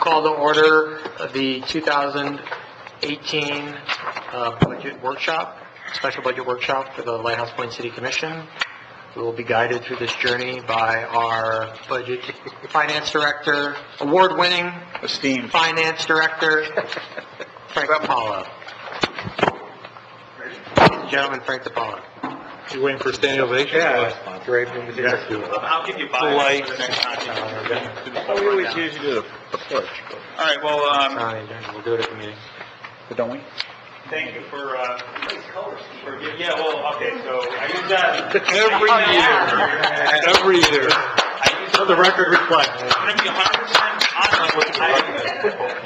Call to order of the 2018 uh, budget workshop, special budget workshop for the Lighthouse Point City Commission. We will be guided through this journey by our budget finance director, award-winning Esteemed. finance director, Frank DiPaolo. Ladies and Gentlemen, Frank DiPaolo. You waiting for a standing ovation? Yeah. Great. I'll give you five for the next time. We always usually do the the pledge, All right, well, um, we'll do it at the meeting. but don't we? thank you for, uh, for, yeah, well, okay, so I use that. Every year, every year. I use Let the record reflect. I'm gonna be hundred percent honest with you.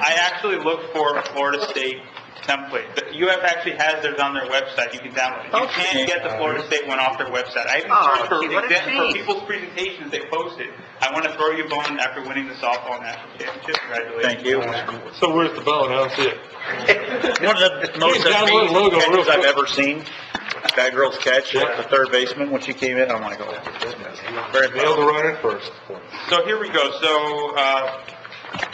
I actually look for a Florida State template. The UF actually has theirs on their website, you can download it. You can't get the Florida State one off their website. I even Oh, searched for, what a for shame. people's presentations they posted. I wanna throw you a bone after winning the softball national championship, congratulations. Thank you. So where's the bone? I don't see it. One of the most Hey, download the logo real catches I've quick. ever seen, that girl's catch, Yeah. the third baseman, when she came in, I'm like, oh, goodness. Very Nailed the run in first. So here we go. So, uh,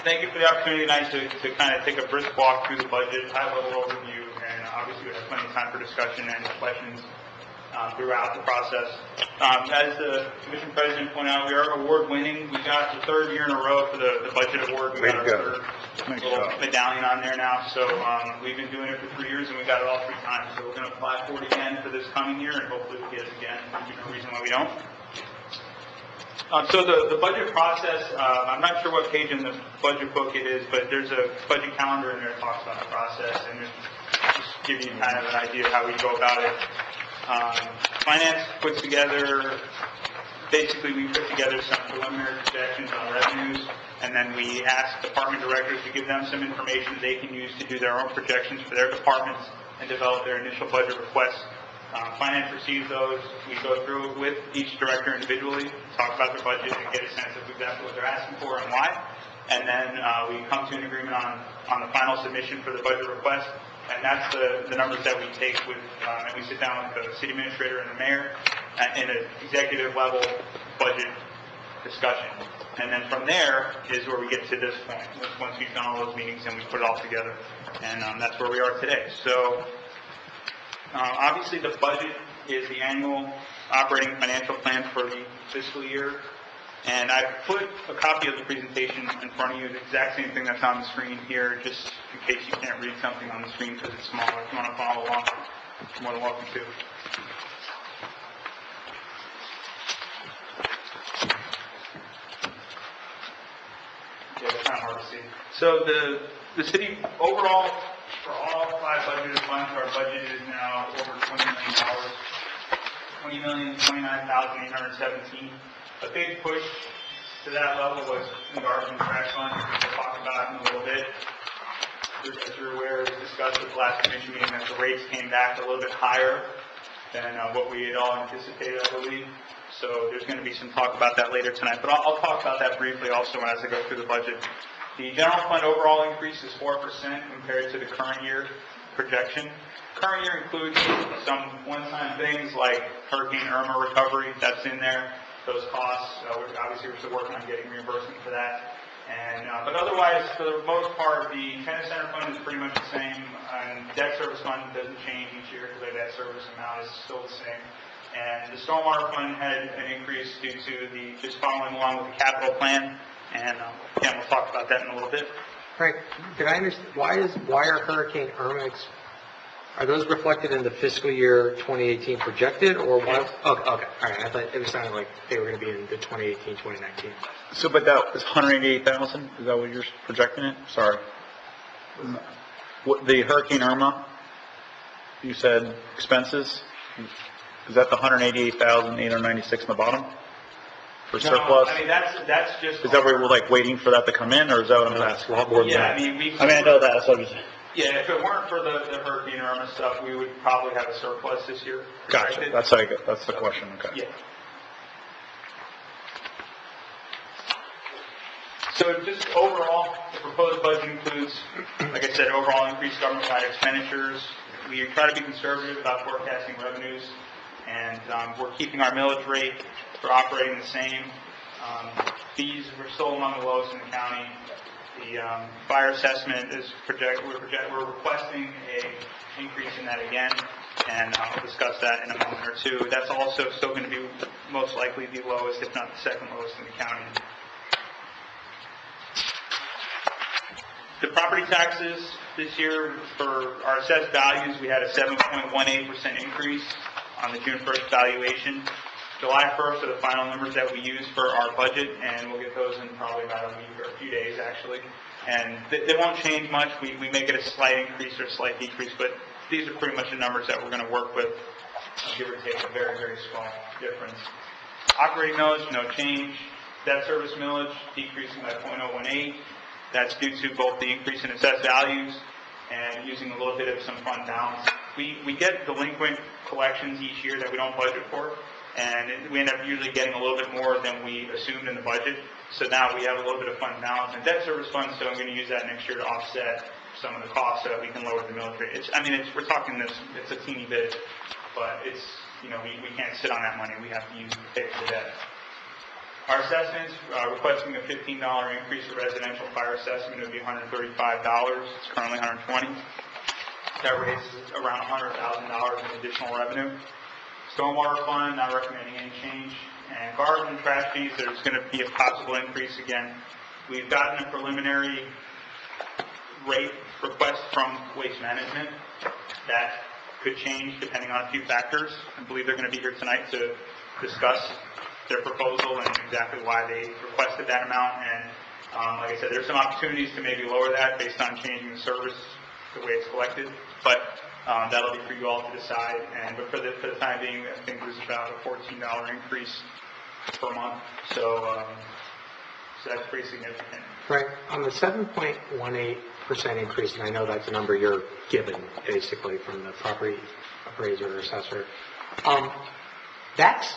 thank you for the opportunity tonight to, to kind of take a brisk walk through the budget, high-level overview, and obviously we have plenty of time for discussion and questions um, throughout the process. Um, As the commission president pointed out, we are award-winning. We got the third year in a row for the, the budget award. We Way got to our third Nice little job. medallion on there now. So um, we've been doing it for three years, and we got it all three times. So we're going to apply for it again for this coming year, and hopefully we get it again. There's no reason why we don't. Um, so the, the budget process, uh, I'm not sure what page in the budget book it is, but there's a budget calendar in there that talks about the process and just give you kind of an idea of how we go about it. Um, finance puts together, basically we put together some preliminary projections on revenues and then we ask department directors to give them some information they can use to do their own projections for their departments and develop their initial budget requests. Um, Finance receives those, we go through with each director individually, talk about their budget and get a sense of exactly what they're asking for and why. And then uh, we come to an agreement on, on the final submission for the budget request. And that's the, the numbers that we take with, um, and we sit down with the city administrator and the mayor uh, in an executive level budget discussion. And then from there is where we get to this point, once we've done all those meetings and we put it all together. And um, that's where we are today. So uh, Obviously, the budget is the annual operating financial plan for the fiscal year. And I put a copy of the presentation in front of you, the exact same thing that's on the screen here, just in case you can't read something on the screen because it's smaller. If you want to follow along, you're more than welcome to. Yeah, it's of hard to see. So the, the city overall, for all five budgeted funds, our budget is now over twenty million dollars. Twenty million, twenty-nine thousand, eight hundred seventeen. A big push to that level was the garbage and trash fund, which we'll talk about in a little bit. As you're aware, was discussed at the last commission meeting that the rates came back a little bit higher than uh, what we had all anticipated, I believe. So there's going to be some talk about that later tonight, but I'll, I'll talk about that briefly also as I go through the budget. The general fund overall increase is four percent compared to the current year projection. Current year includes some one-time things like Hurricane Irma recovery, that's in there, those costs, uh, we're, obviously we're still working on getting reimbursement for that. And, uh, but otherwise, for the most part, the tennis center fund is pretty much the same, and debt service fund doesn't change each year because the debt service amount is still the same. And the stormwater fund had an increase due to the, just following along with the capital plan, and, uh, again, we'll talk about that in a little bit. Frank, did I understand, why is, why are Hurricane Irma, ex- are those reflected in the fiscal year 2018 projected, or why? Okay, okay, all right, I thought, it sounded like they were gonna be in the 2018, 2019. So, but that was hundred eighty-eight thousand, is that what you're projecting it? Sorry. What, the Hurricane Irma, you said expenses? Is that the hundred eighty-eight thousand, eight hundred ninety-six in the bottom? For No. I mean, that's, that's just. Is that where we're like waiting for that to come in, or is that what I'm asking? A lot more than Yeah, I that. mean, we. I mean, I know that, so I'm just, Yeah, if it weren't for the, the Hurricane Irma stuff, we would probably have a surplus this year. gotcha, projected. that's how I get, that's the question, okay. Yeah. So just overall, the proposed budget includes, like I said, overall increased government-wide expenditures. We try to be conservative about forecasting revenues. And um, we're keeping our millage rate, we're operating the same. Um, Fees, we're still among the lowest in the county. The um, fire assessment is project, we're project, we're requesting a increase in that again, and I'll discuss that in a moment or two. That's also still going to be most likely the lowest, if not the second lowest in the county. The property taxes this year, for our assessed values, we had a 7.18% increase on the June 1st valuation. July 1st are the final numbers that we use for our budget, and we'll get those in probably about a week or a few days, actually. And they they won't change much, we we make it a slight increase or slight decrease, but these are pretty much the numbers that we're going to work with, give or take a very, very small difference. Operating millage, no change. Debt service millage decreasing by .018. That's due to both the increase in assessed values and using a little bit of some fund balance. We, we get delinquent collections each year that we don't budget for, and we end up usually getting a little bit more than we assumed in the budget. So now we have a little bit of fund balance and debt service funds, so I'm going to use that next year to offset some of the costs so that we can lower the rate. It's, I mean, it's, we're talking this, it's a teeny bit, but it's, you know, we, we can't sit on that money, we have to use it to pay for the debt. Our assessments, uh, requesting a $15 increase for residential fire assessment, would be $135. It's currently 120. That raises around $100,000 in additional revenue. Stormwater fund, not recommending any change. And garbage and trash fees, there's going to be a possible increase again. We've gotten a preliminary rate request from Waste Management. That could change depending on a few factors. I believe they're going to be here tonight to discuss their proposal and exactly why they requested that amount. And um, like I said, there's some opportunities to maybe lower that based on changing the service, the way it's collected. But um, that'll be for you all to decide. And but for the, for the time being, I think there's about a $14 increase per month. So, um, so that's pretty significant. Right. on the 7.18% increase, and I know that's a number you're given basically from the property appraiser or assessor, um, that's,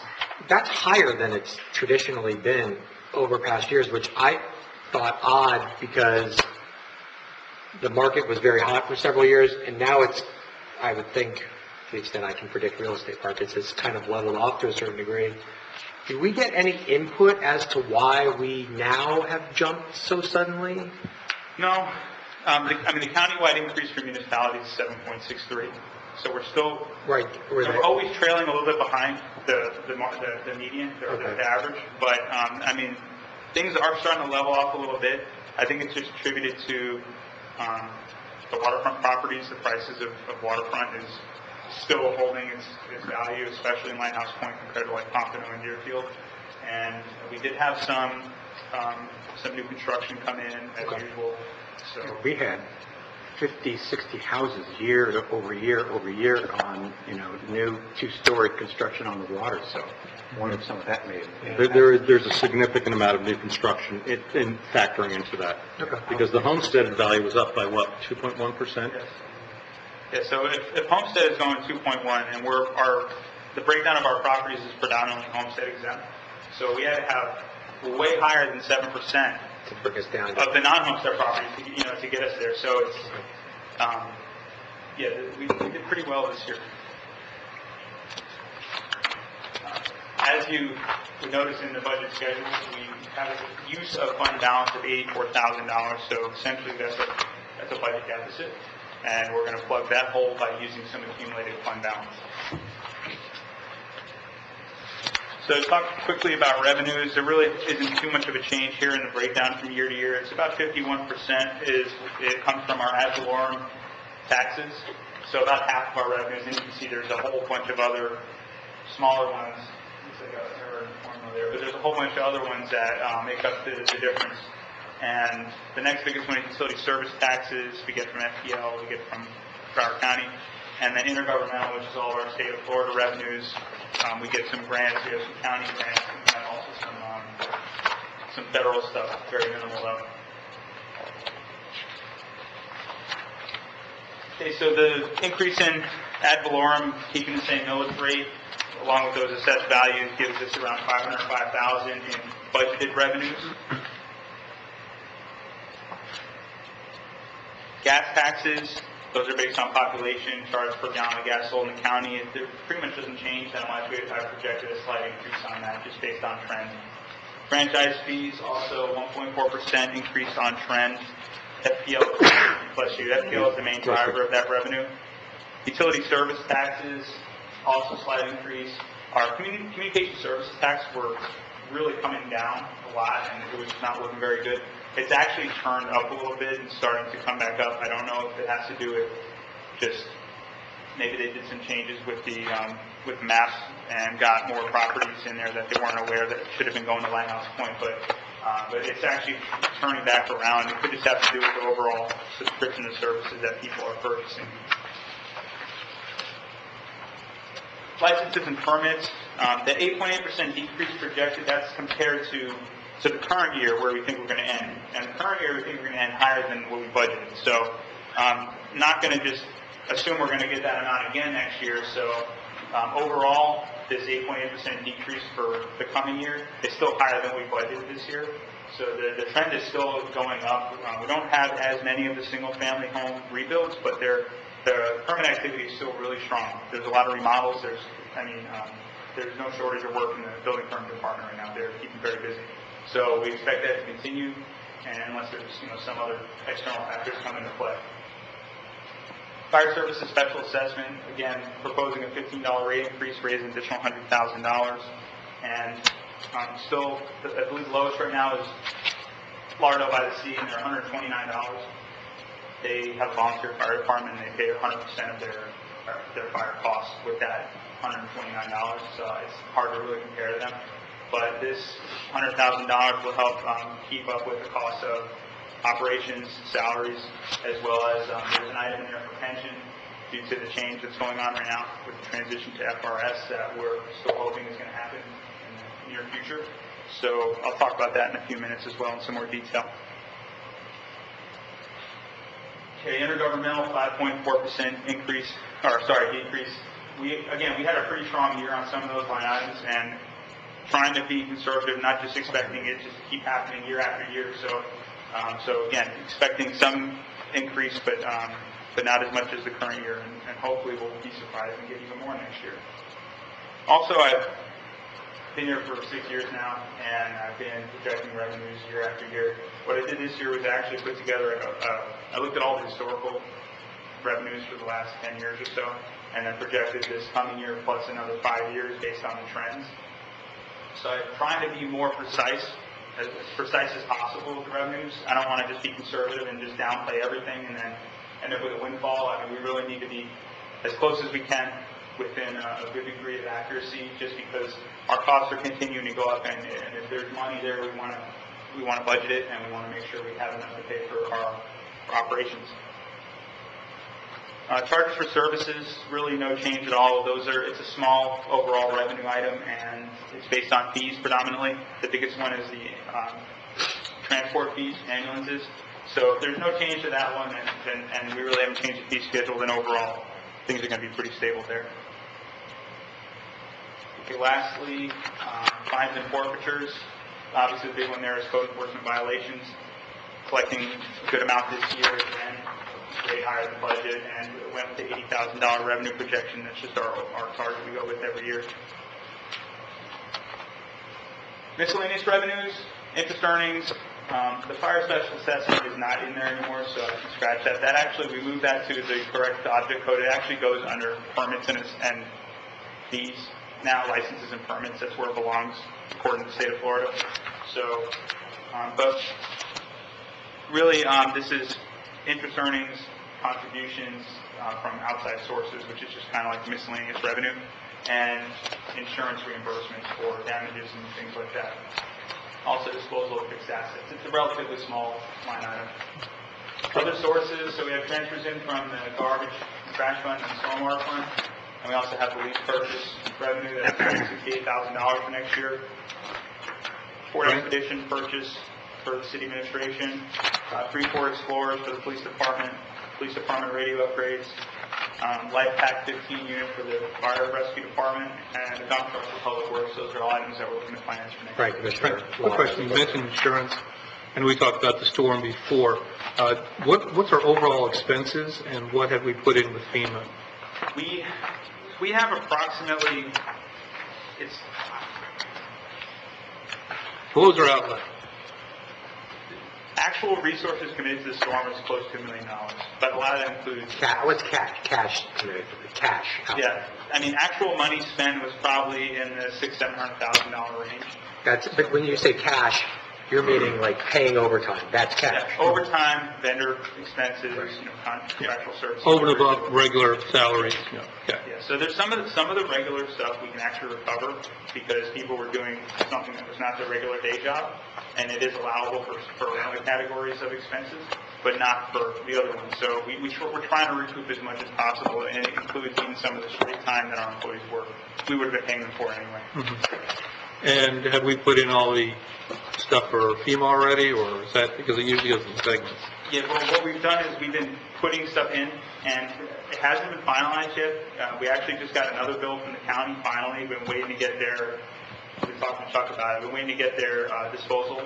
that's higher than it's traditionally been over past years, which I thought odd because the market was very hot for several years, and now it's, I would think, to the extent I can predict real estate markets, it's kind of leveled off to a certain degree. Do we get any input as to why we now have jumped so suddenly? No, um, the, I mean, the countywide increase for municipalities is seven point six three, so we're still, Right, were we're always trailing a little bit behind the, the, mar- the, the median, or the, Okay. the average, but, um, I mean, things are starting to level off a little bit. I think it's just attributed to, um, the waterfront properties, the prices of, of waterfront is still holding its, its value, especially in Lighthouse Point compared to like Pompano and Deerfield. And we did have some, um, some new construction come in as Okay. usual, so. We had 50, 60 houses year over year over year on, you know, new two-story construction on the water, so wonder if some of that may have... There, there, there's a significant amount of new construction in, in factoring into that. Okay. Because the homestead value was up by what, 2.1%? Yes. Yeah, so if, if homestead is going 2.1, and we're, our, the breakdown of our properties is predominantly homestead exempt, so we had to have way higher than 7% to bring us down? of the non-homestead properties, to, you know, to get us there, so it's, um, yeah, we, we did pretty well this year. Uh, As you would notice in the budget schedule, we have a use of fund balance of $84,000, so essentially that's a, that's a budget deficit, and we're going to plug that hole by using some accumulated fund balance. So talk quickly about revenues, there really isn't too much of a change here in the breakdown from year to year. It's about 51% is, it comes from our ad valorem taxes, so about half of our revenues, and you can see there's a whole bunch of other smaller ones. There, but there's a whole bunch of other ones that uh, make up the the difference. And the next biggest one is utility service taxes, we get from FPL, we get from Broward County. And then intergovernmental, which is all of our state of Florida revenues, um, we get some grants, we have some county grants, and also some, um, some federal stuff, very minimal though. Okay, so the increase in ad valorem, keeping the same millage rate, along with those assessed values, gives us around 505,000 in budgeted revenues. Gas taxes, Those are based on population, charge per gallon of gas sold in the county. It it pretty much doesn't change that much. We I projected a slight increase on that, just based on trend. Franchise fees, also 1.4% increase on trend. FPL, bless you, FPL is the main driver of that revenue. Utility service taxes, also slight increase. Our communi- communication services tax were really coming down a lot, and it was not looking very good. It's actually turned up a little bit and starting to come back up. I don't know if it has to do with just, maybe they did some changes with the, um, with maps and got more properties in there that they weren't aware that should have been going to Lighthouse Point, but, uh, but it's actually turning back around. It could just have to do with the overall subscription of services that people are purchasing. licenses and permits, um, the 8.8% decrease projected, that's compared to, to the current year where we think we're going to end. And the current year, we think we're going to end higher than what we budgeted. So, um, not going to just assume we're going to get that amount again next year. So, um, overall, this 8.8% decrease for the coming year is still higher than we budgeted this year. So the, the trend is still going up. Uh, we don't have as many of the single-family home rebuilds, but they're, the permit activity is still really strong. There's a lot of remodels, there's, I mean, um, there's no shortage of work in the building permit department right now, they're keeping very busy. So we expect that to continue, and unless there's, you know, some other external factors come into play. Fire services special assessment, again, proposing a fifteen dollar rate increase, raising additional hundred thousand dollars. And, um, still, I believe the lowest right now is Lauderdale by the Sea, and they're hundred twenty-nine dollars they have a volunteer fire department, and they pay 100% of their, their fire costs with that $129, so it's hard to really compare to them. But this $100,000 will help um, keep up with the cost of operations, salaries, as well as, um, there's an item in there for pension due to the change that's going on right now with the transition to FRS that we're still hoping is going to happen in the near future. So I'll talk about that in a few minutes as well in some more detail. Okay, intergovernmental, 5.4% increase, or sorry, decrease. We, again, we had a pretty strong year on some of those line items, and trying to be conservative, not just expecting it just to keep happening year after year. So, um, so again, expecting some increase, but, um, but not as much as the current year, and and hopefully we'll be surprised and get even more next year. Also, I've been here for six years now, and I've been projecting revenues year after year. What I did this year was actually put together, a- a- I looked at all the historical revenues for the last 10 years or so, and then projected this coming year plus another five years based on the trends. So I'm trying to be more precise, as precise as possible with the revenues. I don't want to just be conservative and just downplay everything and then end up with a windfall. I mean, we really need to be as close as we can within a a good degree of accuracy, just because our costs are continuing to go up, and and if there's money there, we want to, we want to budget it, and we want to make sure we have enough to pay for our our operations. Uh, Charges for services, really no change at all. Those are, it's a small overall revenue item, and it's based on fees predominantly. The biggest one is the um, transport fees, ambulances. So if there's no change to that one, and- and and we really haven't changed the fee schedule, then overall, things are going to be pretty stable there. Okay, lastly, um, fines and forfeitures. Obviously, the big one there is code enforcement violations. Collecting a good amount this year, again, way higher than budget, and it went with the $80,000 revenue projection. That's just our, our target we go with every year. Miscellaneous revenues, interest earnings, um, the fire special assessment is not in there anymore, so I can scratch that. That actually, we moved that to the correct object code. It actually goes under permits and, and fees, now licenses and permits, that's where it belongs, according to the state of Florida. So, um, but really, um, this is interest earnings, contributions, uh, from outside sources, which is just kind of like miscellaneous revenue, and insurance reimbursements for damages and things like that. Also disposal of fixed assets. It's a relatively small line item. Other sources, so we have transfers in from the garbage and trash fund and stormwater fund, and we also have the lease purchase revenue that's $68,000 for next year. Ford Expedition purchase for the city administration, uh, three Ford Explorers for the police department, police department radio upgrades, um, LIFEPAK 15 unit for the fire rescue department, and a dump truck for public works. Those are all items that we're looking to finance for next year. Right, Commissioner. Quick question, you mentioned insurance. and we talked about the storm before. Uh, What, what's our overall expenses, and what have we put in with FEMA? We, we have approximately, it's, What was our outlay? Actual resources committed to the storm is close to a million dollars, but a lot of that includes Ca, what's cash, cash, committed, cash? Yeah, I mean, actual money spent was probably in the six, seven hundred thousand dollar range. That's, but when you say cash, you're meaning like paying overtime, that's cash. Yeah, Overtime, vendor expenses, you know, contractual services. Over and above regular salaries, yeah, okay. Yeah, so there's some of, the some of the regular stuff we can actually recover because people were doing something that was not their regular day job, and it is allowable for, for other categories of expenses, but not for the other ones. So we, we, we're trying to recoup as much as possible, and it includes even some of the straight time that our employees work. We would have been paying them for anyway. And have we put in all the stuff for FEMA already, or is that, because it usually goes in segments? Yeah, well, what we've done is we've been putting stuff in, and it hasn't been finalized yet. Uh, we actually just got another bill from the county finally, been waiting to get their, we talked to Chuck about it, been waiting to get their uh, disposal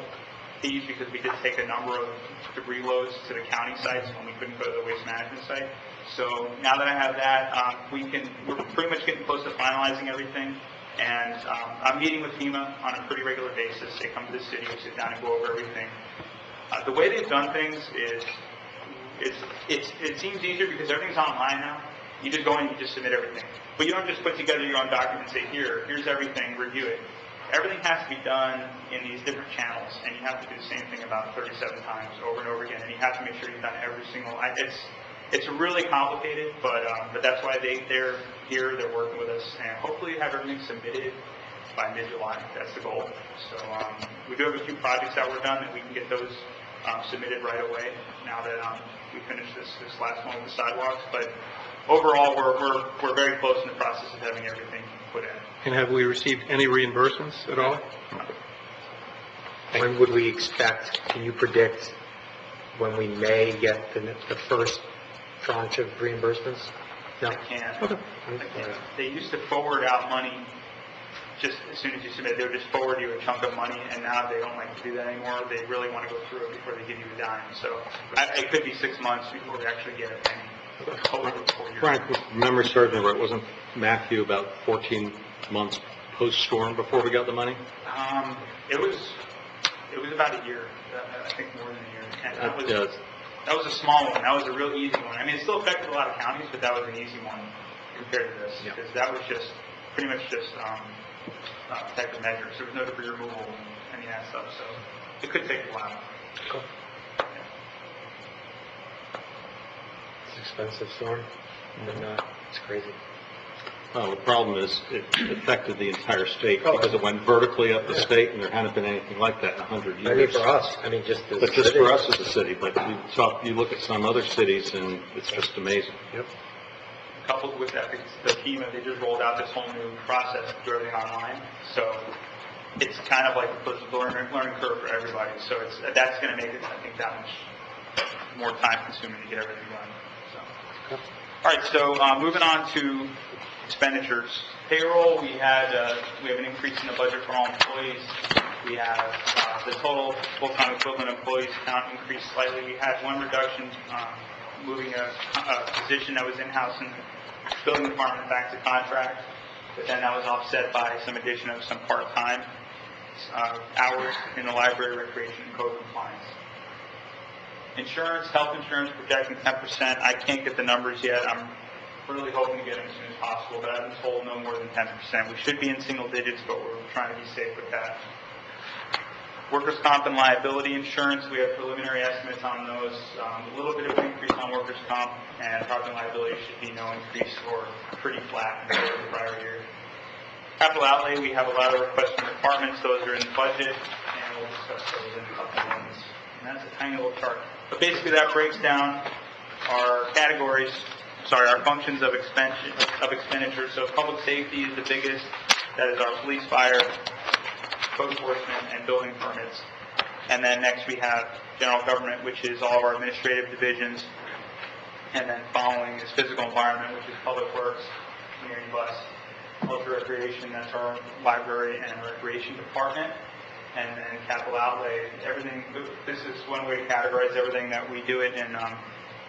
fees, because we did take a number of debris loads to the county sites when we couldn't go to the waste management site. So now that I have that, um, we can, we're pretty much getting close to finalizing everything, and um, I'm meeting with FEMA on a pretty regular basis. They come to the city, we sit down and go over everything. Uh, the way they've done things is, it's, it's, it seems easier because everything's online now. You just go in, you just submit everything. But you don't just put together your own document and say, here, here's everything, review it. Everything has to be done in these different channels, and you have to do the same thing about 37 times over and over again, and you have to make sure you've done every single, it's, it's really complicated, but, um, but that's why they, they're here, they're working with us, and hopefully have everything submitted by mid-July, that's the goal. So, um, we do have a few projects that were done, that we can get those, um, submitted right away, now that, um, we finished this, this last one with the sidewalks, but overall, we're, we're, we're very close in the process of having everything put in. And have we received any reimbursements at all? When would we expect, can you predict when we may get the, the first tranche of reimbursements? No? I can't. Okay. I can't. They used to forward out money just as soon as you submit, they would just forward you a chunk of money, and now they don't like to do that anymore. They really want to go through it before they give you a dime. So I- it could be six months before we actually get a penny. Hopefully before you're- Frank, if memory serves me right, wasn't Matthew about 14 months post-storm before we got the money? Um, it was, it was about a year, uh, I think more than a year. And that was, That was a small one, that was a real easy one. I mean, it still affected a lot of counties, but that was an easy one compared to this. Yeah. Because that was just, pretty much just, um, uh, protective measures. There was no debris removal and any of that stuff, so it could take a while. Cool. It's expensive storm, but not, it's crazy. Well, the problem is, it affected the entire state oh. because it went vertically up the state, and there hadn't been anything like that in a 100 years. I mean, for us, I mean, just as. But just for us as a city, but you talk, you look at some other cities, and it's just amazing. Yep. Coupled with that, the FEMA, they just rolled out this whole new process to do everything online. So it's kind of like a learning, learning curve for everybody. So it's, that's going to make it, I think, that much more time consuming to get everything done, so. All right, so, uh, moving on to expenditures. Payroll, we had, uh, we have an increase in the budget for all employees. We have, uh, the total full-time equivalent employees count increased slightly. We had one reduction, um, moving a, a position that was in-house in the building department back to contract, but then that was offset by some addition of some part-time, uh, hours in the library, recreation, and code compliance. Insurance, health insurance projecting 10%. I can't get the numbers yet. I'm really hoping to get them as soon as possible, but I've been told no more than 10%. We should be in single digits, but we're trying to be safe with that. Workers' comp and liability insurance, we have preliminary estimates on those. Um, A little bit of an increase on workers' comp, and property and liability should be no increase or pretty flat compared to the prior year. Capital outlay, we have a lot of requests from departments, those are in the budget, and we'll discuss those in a couple of. And that's a tiny little chart. But basically, that breaks down our categories, sorry, our functions of expension, of expenditure. So public safety is the biggest, that is our police, fire, code enforcement, and building permits. And then next, we have general government, which is all of our administrative divisions. And then following is physical environment, which is public works, community bus, culture recreation, that's our library and recreation department. And then capital outlay, everything, this is one way to categorize everything that we do it in um,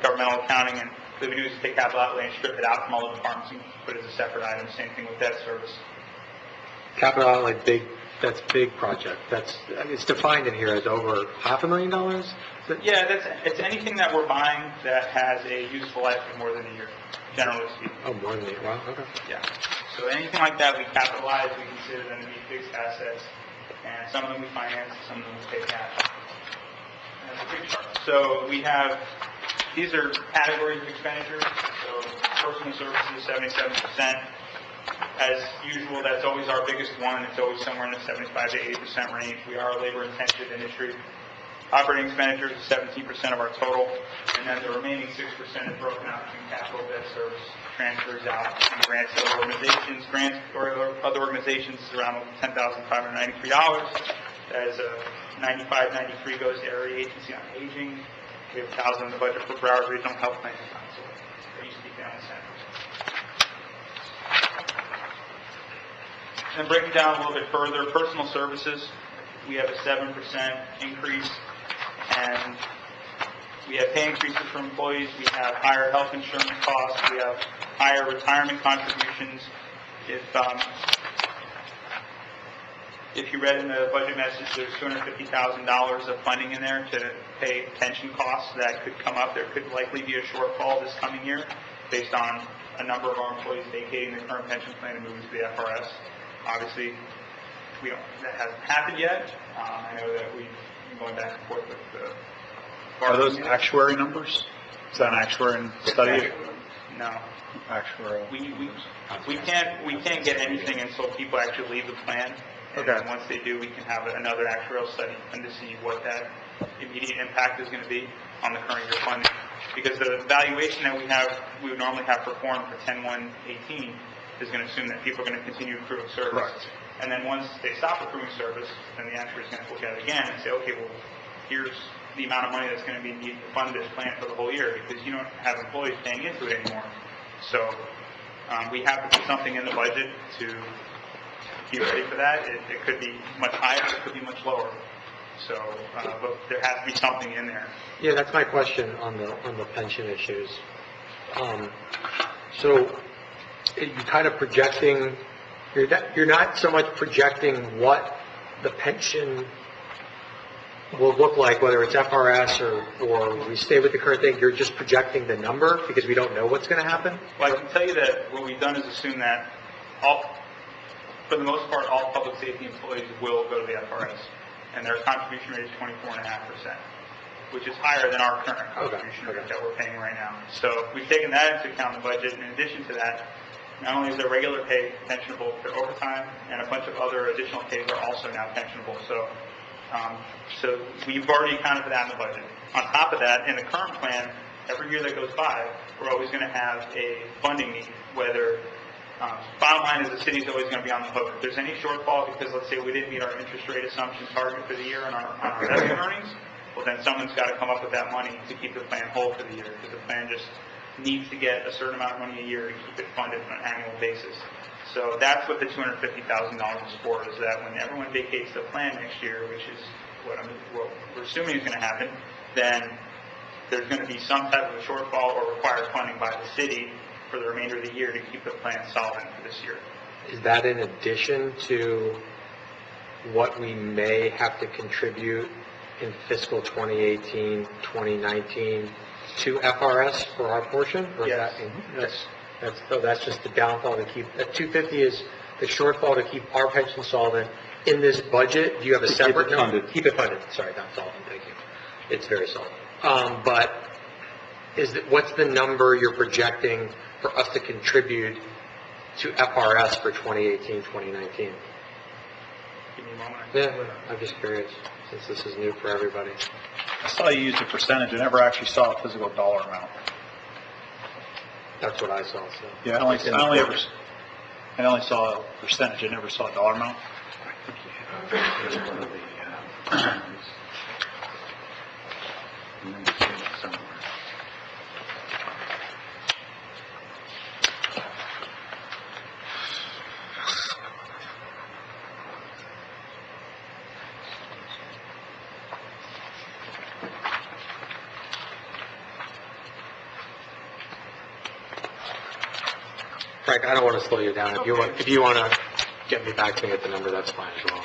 governmental accounting, and what we do is take capital outlay and strip it out from all the departments and put it as a separate item, same thing with debt service. Capital outlay, big, that's big project. That's, it's defined in here as over half a million dollars? Is it- Yeah, that's, it's anything that we're buying that has a useful life of more than a year, generally speaking. Oh, more than, wow, okay. Yeah. So anything like that, we capitalize, we consider them to be fixed assets, and some of them we finance, some of them we pay cash. So we have, these are categories of expenditures, so personal services, seventy-seven percent. As usual, that's always our biggest one, it's always somewhere in the seventy-five to eighty percent range. We are a labor-intensive industry. Operating expenditures is seventeen percent of our total, and then the remaining six percent is broken out between capital debt service, transfers out, and grants to other organizations. Grants or other organizations is around ten thousand five hundred ninety-three dollars. As uh, ninety-five, ninety-three goes to area agency on aging. We have a thousand in the budget for Broward Regional Health Plan Council. And breaking down a little bit further, personal services, we have a seven percent increase, and we have pay increases for employees, we have higher health insurance costs, we have higher retirement contributions. If, um, if you read in the budget message, there's two hundred fifty thousand dollars of funding in there to pay pension costs that could come up. There could likely be a shortfall this coming year based on a number of our employees vacating the current pension plan and moving to the FRS. Obviously, we don't, that hasn't happened yet. Um, I know that we've going back and forth with the. Are those actuary numbers? Is that an actuary study? No. Actuarial. We, we, we can't, we can't get anything until people actually leave the plan. And Okay. once they do, we can have another actuarial study and to see what that immediate impact is going to be on the current year funding. Because the valuation that we have, we would normally have performed for 10-1-18 is going to assume that people are going to continue accruing service. Correct. And then once they stop accruing service, then the actuary is going to look at it again and say, okay, well, here's the amount of money that's going to be needed to fund this plan for the whole year, because you don't have employees paying into it anymore. So, um, we have to put something in the budget to be ready for that. It, it could be much higher, it could be much lower. So, uh, but there has to be something in there. Yeah, that's my question on the, on the pension issues. Um, So you're kind of projecting, you're not, you're not so much projecting what the pension will look like, whether it's FRS or, or we stay with the current thing, you're just projecting the number because we don't know what's going to happen? Well, I can tell you that what we've done is assume that all, for the most part, all public safety employees will go to the FRS, and their contribution rate is twenty-four and a half percent, which is higher than our current Okay, contribution rate okay. that we're paying right now. So we've taken that into account in the budget. In addition to that, not only is there regular pay pensionable for overtime, and a bunch of other additional pays are also now pensionable. So, um, so we've already accounted for that in the budget. On top of that, in the current plan, every year that goes by, we're always going to have a funding need, whether, um, bottom line is the city's always going to be on the hook. If there's any shortfall, because let's say we didn't meet our interest rate assumption target for the year on our, on our investment earnings, well, then someone's got to come up with that money to keep the plan whole for the year, because the plan just needs to get a certain amount of money a year to keep it funded on an annual basis. So that's what the $250,000 is for, is that when everyone vacates the plan next year, which is what I'm, what we're assuming is going to happen, then there's going to be some type of a shortfall or required funding by the city for the remainder of the year to keep the plan solvent for this year. Is that in addition to what we may have to contribute in fiscal 2018, 2019 to FRS for our portion? Or is Yes. that- That's, that's, so that's just the downfall to keep, that 250 is the shortfall to keep our pension solvent in this budget? Do you have a To keep it separate number? funded. Keep it funded, sorry, not solvent, thank you. It's very solvent. Um, but is, it- what's the number you're projecting for us to contribute to FRS for 2018, 2019? Give me a moment. Yeah, I'm just curious, since this is new for everybody. I saw you used a percentage, I never actually saw a physical dollar amount. That's what I saw, so. Yeah, I only, I only ever, I only saw a percentage, I never saw a dollar amount. It's one of the, uh, and then Frank, I don't want to slow you down. If you want, if you want to get me back to me at the number, that's fine as well.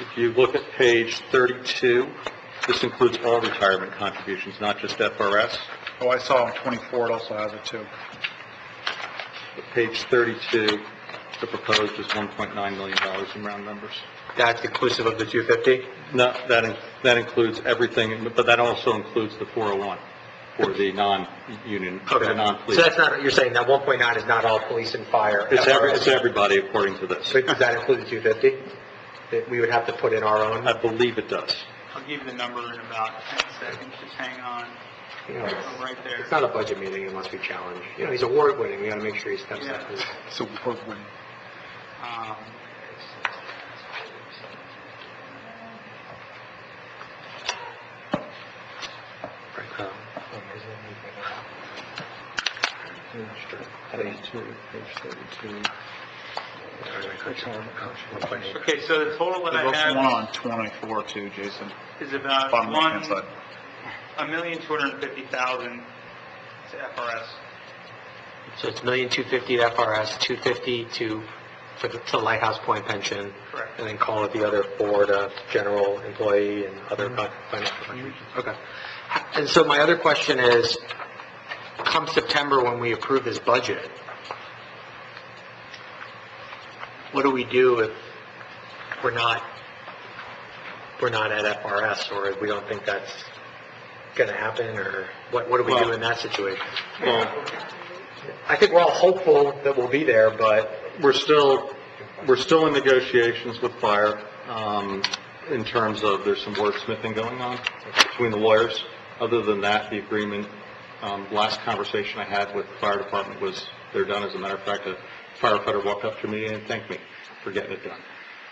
If you look at page 32, this includes all retirement contributions, not just FRS. Oh, I saw on 24, it also has it too. But Page 32, the proposed is $1.9 million in round numbers. That's inclusive of the 250? No, that, in- that includes everything, but that also includes the 401 for the non-union, for the Okay, so non-police. that's not, you're saying that 1.9 is not all police and fire? It's every, it's everybody according to this. Does that include the 250? That we would have to put in our own? I believe it does. I'll give you the number in about 10 seconds, just hang on, You know, it's- I'm right there. It's not a budget meeting unless we challenge. You know, he's award-winning, we gotta make sure he steps up. to his- Um, page 32. Okay, so the total that I There's one on 24 too, Jason, is about one, a million two hundred and fifty thousand to FRS. So it's million two fifty to FRS, two fifty to, for the, to Lighthouse Point pension. Correct. And then call it the other four to general employee and other mm-hmm. financial contributions. Okay. And so my other question is, come September when we approve this budget, what do we do if we're not, we're not at FRS, or if we don't think that's gonna happen, or what, what do we do Well- in that situation? Well, I think we're all hopeful that we'll be there, but we're still, we're still in negotiations with fire, um, in terms of, there's some wordsmithing going on between the lawyers. Other than that, the agreement, um, last conversation I had with the fire department was, they're done. As a matter of fact, a firefighter walked up to me and thanked me for getting it done.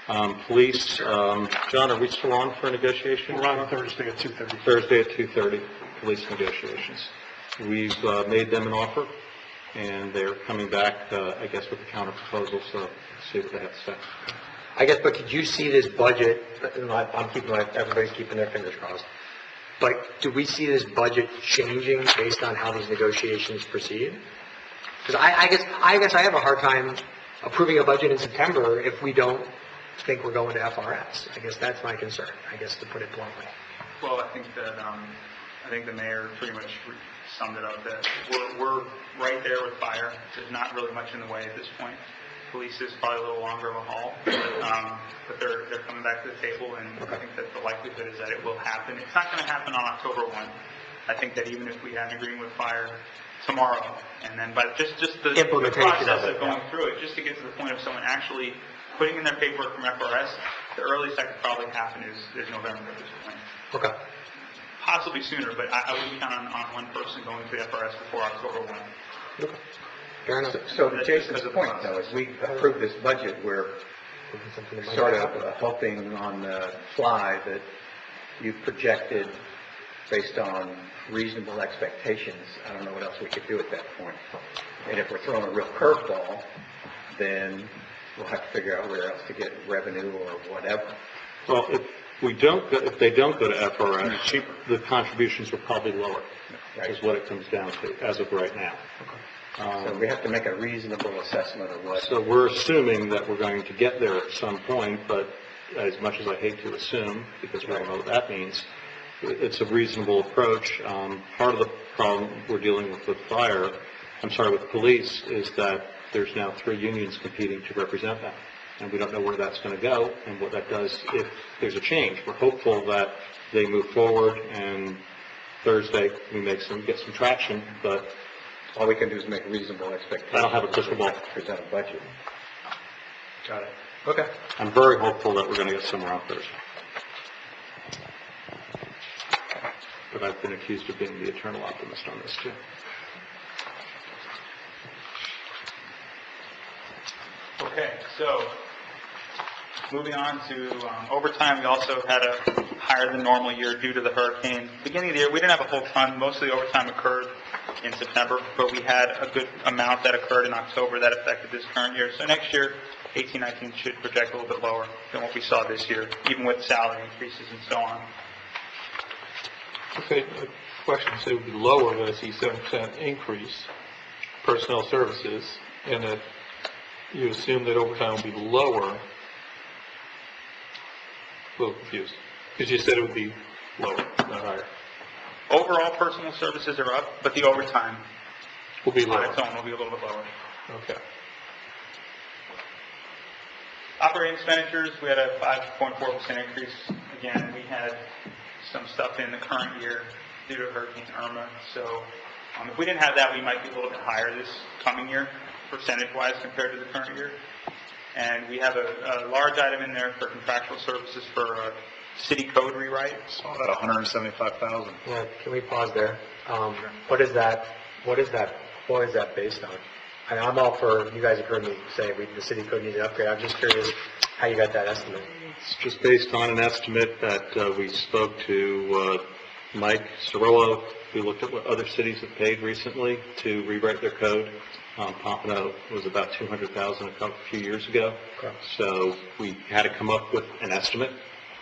Um, police, um, John, are we still on for negotiation? We're on Thursday at 2:30. Thursday at 2:30, police negotiations. We've uh, made them an offer, and they're coming back, uh, I guess, with a counter proposal, so see what they have to say. I guess, but could you see this budget, and I- I'm keeping my, everybody's keeping their fingers crossed, but do we see this budget changing based on how these negotiations proceed? Because I, I guess, I guess I have a hard time approving a budget in September if we don't think we're going to FRS. I guess that's my concern, I guess, to put it bluntly. Well, I think that, um, I think the mayor pretty much summed it up, that we're, we're right there with fire. There's not really much in the way at this point. Police is probably a little longer of a haul, but, um, but they're, they're coming back to the table, and I think that the likelihood is that it will happen. It's not gonna happen on October one. I think that even if we had an agreement with fire tomorrow, and then, but just, just the the Implementation of process it, of going yeah. through it, just to get to the point of someone actually putting in their paperwork from FRS, the earliest that could probably happen is, is November at this point Okay. possibly sooner, but I, I wouldn't count on, on one person going to FRS before October 1. Fair enough. So to Jason's point, though, as we approve this budget, we're Something that might sort of happen. uh, hoping on the fly that you've projected based on reasonable expectations. I don't know what else we could do at that point. And if we're throwing a real curveball, then we'll have to figure out where else to get revenue or whatever. Well, if we don't, go if they don't go to FRS, the contributions are probably lower, is what it comes down to, as of right now. So Um, we have to make a reasonable assessment of what, So we're assuming that we're going to get there at some point, but as much as I hate to assume, because we don't know what that means, it's a reasonable approach. Um, Part of the problem we're dealing with with fire, I'm sorry, with police, is that there's now three unions competing to represent them. And we don't know where that's going to go and what that does if there's a change. We're hopeful that they move forward and Thursday we make some, get some traction, but all we can do is make reasonable expectations. I don't have a crystal ball. Present a budget. Got it. Okay. I'm very hopeful that we're going to get somewhere on Thursday. But I've been accused of being the eternal optimist on this, too. Okay, so, moving on to um, overtime, we also had a higher than normal year due to the hurricane. Beginning of the year, we didn't have a whole ton, most of the overtime occurred in September, but we had a good amount that occurred in October that affected this current year. So next year, 18, 19 should project a little bit lower than what we saw this year, even with salary increases and so on. Okay, the question, said it would be lower, but I see seven percent increase, personnel services, and that you assume that overtime will be lower. A little confused, because you said it would be lower, not higher. Overall, personal services are up, but the overtime Will be on lower, its own will be a little bit lower. okay. Operating expenditures, we had a 5.4% increase. Again, we had some stuff in the current year due to Hurricane Irma. So um, if we didn't have that, we might be a little bit higher this coming year, percentage-wise compared to the current year. And we have a, a large item in there for contractual services for a city code rewrite. Saw that 175,000. Yeah, can we pause there? Um, what is that, what is that, what is that based on? And I'm all for, you guys have heard me say, we, the city code needs an upgrade, I'm just curious how you got that estimate. It's just based on an estimate that uh, we spoke to uh, Mike Cirillo, who looked at what other cities have paid recently to rewrite their code. Um, Pompano was about 200,000 a couple, few years ago. Okay. So we had to come up with an estimate,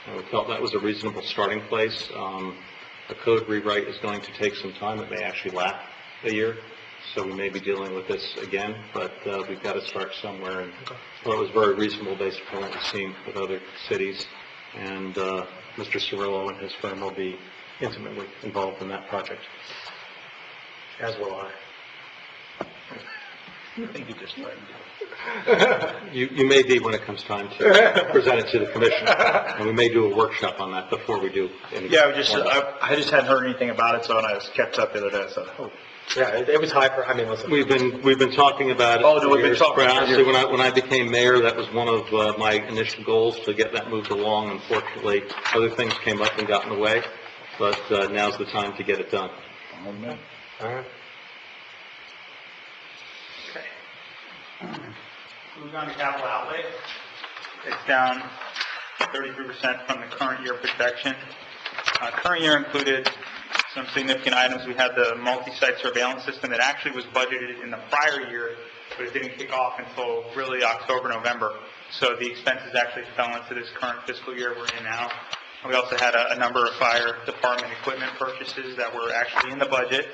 and we felt that was a reasonable starting place. Um, A code rewrite is going to take some time, it may actually last a year, so we may be dealing with this again, but uh, we've got to start somewhere, and well, it was very reasonable based upon what we've seen with other cities, and uh, Mr. Cirillo and his firm will be intimately involved in that project. As will I. I think you just threatened. You, you may be when it comes time to present it to the commission, and we may do a workshop on that before we do any... Yeah, I just, I, I just hadn't heard anything about it, so when I was kept up the other day, I said, oh. Yeah, it, it was high for, I mean, listen, We've been, we've been talking about it. Oh, no, we've been years. talking Quite for honestly, years. when I, when I became mayor, that was one of uh, my initial goals, to get that moved along. Unfortunately, other things came up and got in the way, but uh, now's the time to get it done. all right. Okay. Moving on to capital outlay. It's down 33% from the current year projection. Uh, Current year included some significant items. We had the multi-site surveillance system that actually was budgeted in the prior year, but it didn't kick off until really October, November. So the expenses actually fell into this current fiscal year we're in now. We also had a a number of fire department equipment purchases that were actually in the budget.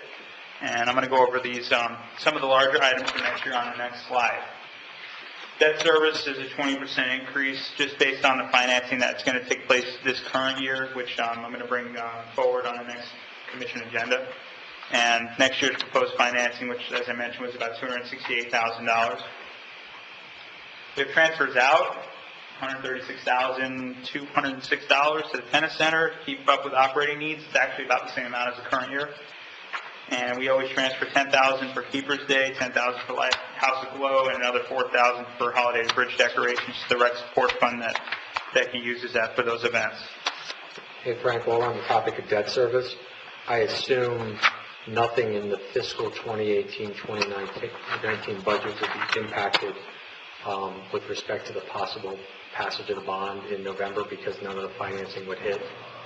And I'm going to go over these, um, some of the larger items for next year on the next slide. Debt service is a 20% increase, just based on the financing that's going to take place this current year, which um, I'm going to bring uh, forward on the next commission agenda. And next year's proposed financing, which, as I mentioned, was about $268,000. We have transfers out, $136,206 to the tennis center to keep up with operating needs. It's actually about the same amount as the current year. And we always transfer 10,000 for Keeper's Day, 10,000 for Light House of Glow, and another 4,000 for holiday bridge decorations, to the rec support fund that Becky uses that for those events. Hey Frank, while we're on the topic of debt service, I assume nothing in the fiscal 2018, 2019 budget would be impacted um, with respect to the possible passage of the bond in November because none of the financing would hit,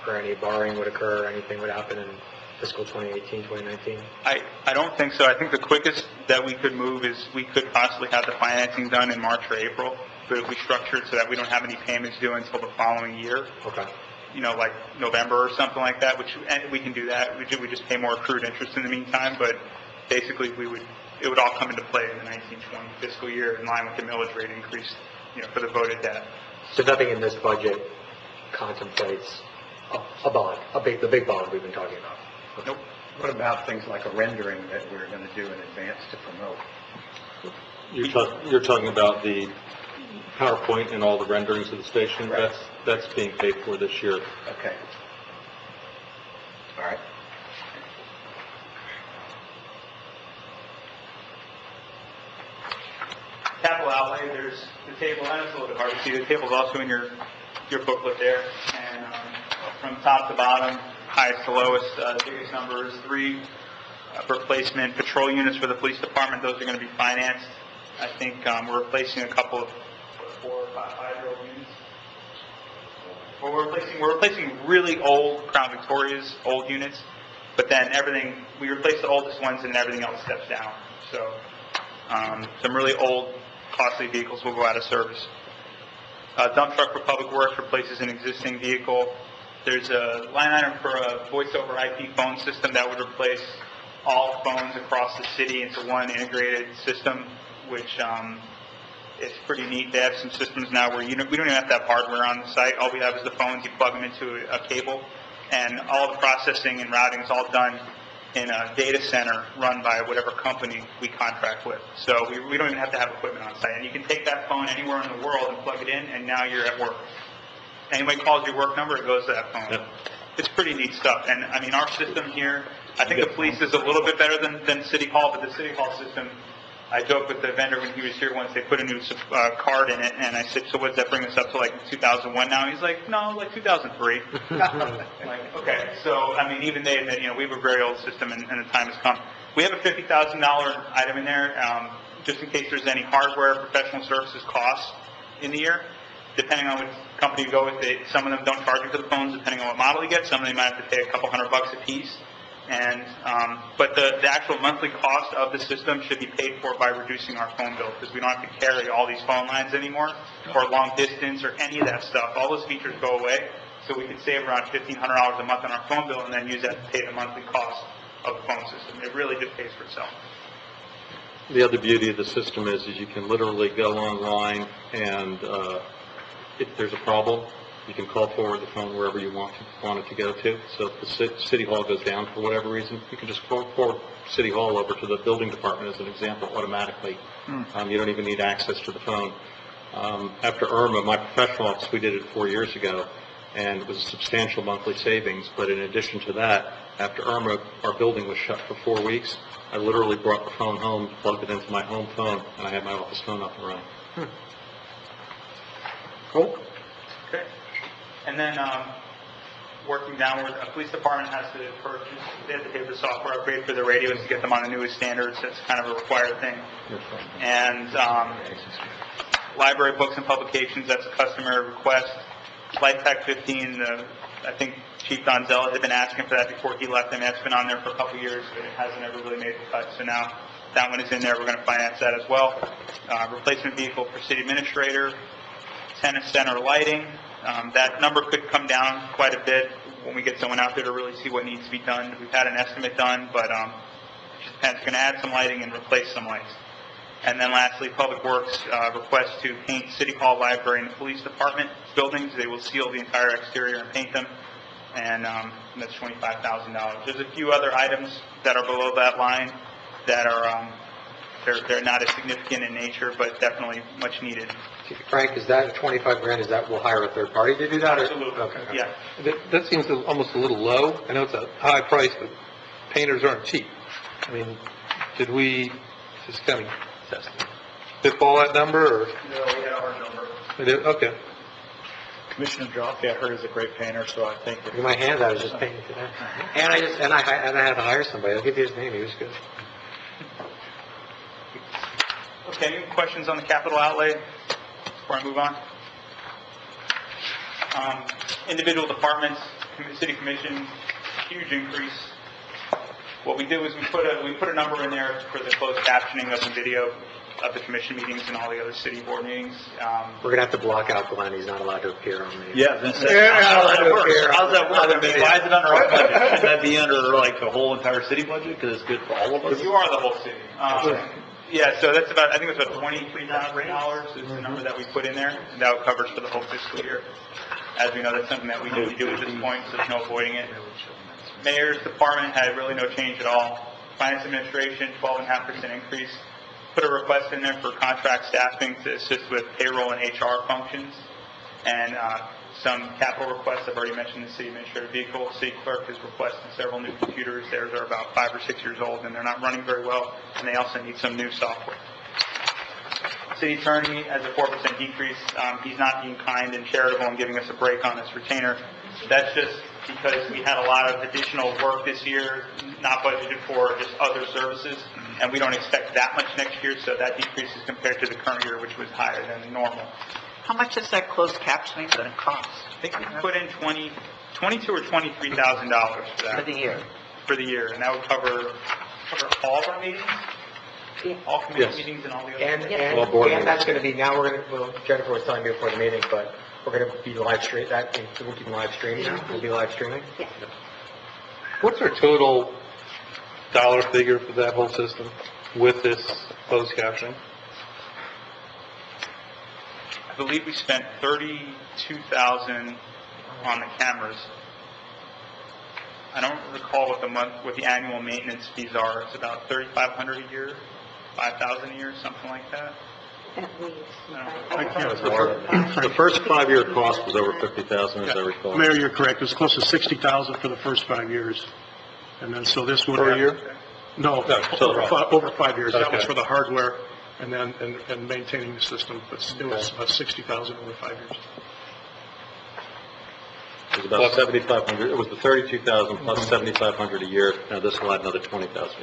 or any borrowing would occur, or anything would happen in fiscal 2018, 2019? I, I don't think so. I think the quickest that we could move is we could possibly have the financing done in March or April, but if we structure it so that we don't have any payments due until the following year, Okay. you know, like November or something like that, which, and we can do that. We ju- we just pay more accrued interest in the meantime, but basically, we would, it would all come into play in the 1920 fiscal year in line with the millage rate increase, you know, for the voted debt. So nothing in this budget contemplates a a bond, a big, the big bond we've been talking about? Nope. What about things like a rendering that we're going to do in advance to promote? You're talking, you're talking about the PowerPoint and all the renderings of the station? Right. That's, that's being paid for this year. Okay. All right. capital outlay, there's the table, and it's a little bit hard to see, the table's also in your, your booklet there, and um, from top to bottom, highest to lowest, uh, biggest numbers, three uh, replacement patrol units for the police department, those are going to be financed. I think um, we're replacing a couple of four or five, five-year-old units. Well, we're replacing, we're replacing really old Crown Victorias, old units, but then everything, we replace the oldest ones and everything else steps down. So, um, some really old, costly vehicles will go out of service. Uh, dump truck for public works replaces an existing vehicle. There's a line item for a voice over IP phone system that would replace all phones across the city into one integrated system, which, um, is pretty neat. They have some systems now where you don't, we don't even have to have hardware on the site. All we have is the phones, you plug them into a cable, and all the processing and routing is all done in a data center run by whatever company we contract with. So we, we don't even have to have equipment on site. And you can take that phone anywhere in the world and plug it in, and now you're at work. Anybody calls your work number, it goes to that phone. Yep. It's pretty neat stuff. And, I mean, our system here, I think the police is a little bit better than, than City Hall, but the City Hall system, I joked with the vendor when he was here once, they put a new, uh, card in it, and I said, so what does that bring us up to, like 2001 now? He's like, no, like 2003. Like, okay, so, I mean, even they admit, you know, we have a very old system and, and the time has come. We have a $50,000 item in there, um, just in case there's any hardware, professional services costs in the year. Depending on which company you go with, they, some of them don't charge you for the phones, depending on what model you get. Some of them might have to pay a couple hundred bucks a piece. And, um, but the, the actual monthly cost of the system should be paid for by reducing our phone bill, because we don't have to carry all these phone lines anymore, or long distance, or any of that stuff. All those features go away, so we could save around fifteen hundred dollars a month on our phone bill, and then use that to pay the monthly cost of the phone system. It really just pays for itself. The other beauty of the system is, is you can literally go online and, uh, if there's a problem, you can call forward the phone wherever you want, to- want it to go to. So if the ci- city hall goes down for whatever reason, you can just call forward city hall over to the building department as an example automatically. Um, you don't even need access to the phone. Um, after Irma, my professional office, we did it four years ago, and it was a substantial monthly savings, but in addition to that, after Irma, our building was shut for four weeks. I literally brought the phone home, plugged it into my home phone, and I had my office phone up and running. Cool. Okay. And then, um, working downward, a police department has to purchase, they have to pay for the software upgrade for the radios to get them on the newest standards. That's kind of a required thing. And, um, library books and publications, that's a customer request. LIFEPAK 15, uh, I think Chief Donzella had been asking for that before he left, and that's been on there for a couple years, but it hasn't ever really made the cut. So now that one is in there, we're going to finance that as well. Uh, Replacement vehicle for city administrator, tennis center lighting. Um, That number could come down quite a bit when we get someone out there to really see what needs to be done. We've had an estimate done, but um. We're going to add some lighting and replace some lights. And then lastly, Public Works uh, request to paint City Hall, Library, and the Police Department buildings. They will seal the entire exterior and paint them, and um, that's $25,000. There's a few other items that are below that line that are, um, they're they're not as significant in nature, but definitely much needed. Frank, is that 25 grand, is that we'll hire a third party to do that? or- Absolutely, Okay. okay. yeah. That, that seems a- almost a little low. I know it's a high price, but painters aren't cheap. I mean, did we just kind of spitball that number, or? No, we had a hard number. we did- Okay. Commissioner Joffe, I heard is a great painter, so I think Look at my hands, I was just painting today. And I just, and I, hi- and I had to hire somebody, I'll give you his name, he was good. Okay, any questions on the capital outlay before I move on? Um, Individual departments, city commission, huge increase. What we do is we put a, we put a number in there for the closed captioning of the video of the commission meetings and all the other city board meetings. Um, We're gonna have to block out Glenn, he's not allowed to appear on the... Yeah, I was gonna say, Yeah, how's that I work? care. How's that work? I mean, why is it under our budget? Shouldn't that be under like the whole entire city budget, because it's good for all of us? You are the whole city. Um, Yeah, so that's about, I think it's about twenty-three thousand dollars is the number that we put in there, and that covers for the whole fiscal year. As we know, that's something that we need to do at this point, so there's no avoiding it. Mayor's department had really no change at all. Finance administration, twelve and a half percent increase. Put a request in there for contract staffing to assist with payroll and HR functions. And, uh, some capital requests, I've already mentioned the city administrative vehicle. City clerk has requested several new computers. Theirs are about five or six years old and they're not running very well, and they also need some new software. City attorney has a four percent decrease. Um, he's not being kind and charitable and giving us a break on his retainer. That's just because we had a lot of additional work this year, not budgeted for just other services, and we don't expect that much next year, so that decreases compared to the current year, which was higher than normal. How much is that closed captioning going to cost I think we put in twenty, twenty-two or twenty-three thousand dollars for for that, the year? for the year, and that would cover, cover all of our meetings? all committee Yes. meetings and all the other. And, All and, board and that's gonna be, now we're gonna, well, Jennifer was telling me before the meeting, but we're gonna be live stream, that, we'll keep live streaming we'll be live streaming? What's our total dollar figure for that whole system with this closed captioning? I believe we spent thirty-two thousand on the cameras. I don't recall what the month, what the annual maintenance fees are. It's about thirty-five hundred a year, five thousand a year, something like that. At least. I can't remember. The first five-year cost was over 50,000, as I recall. Mayor, you're correct, it was close to 60,000 for the first five years. And then, so this would... Per year? No, No, so- over five, over five years. That was Okay. for the hardware and then, and, and maintaining the system, but it was about 60,000 over five years. It was about 7,500, it was the 32,000 plus 7,500 a year. Now this will add another 20,000.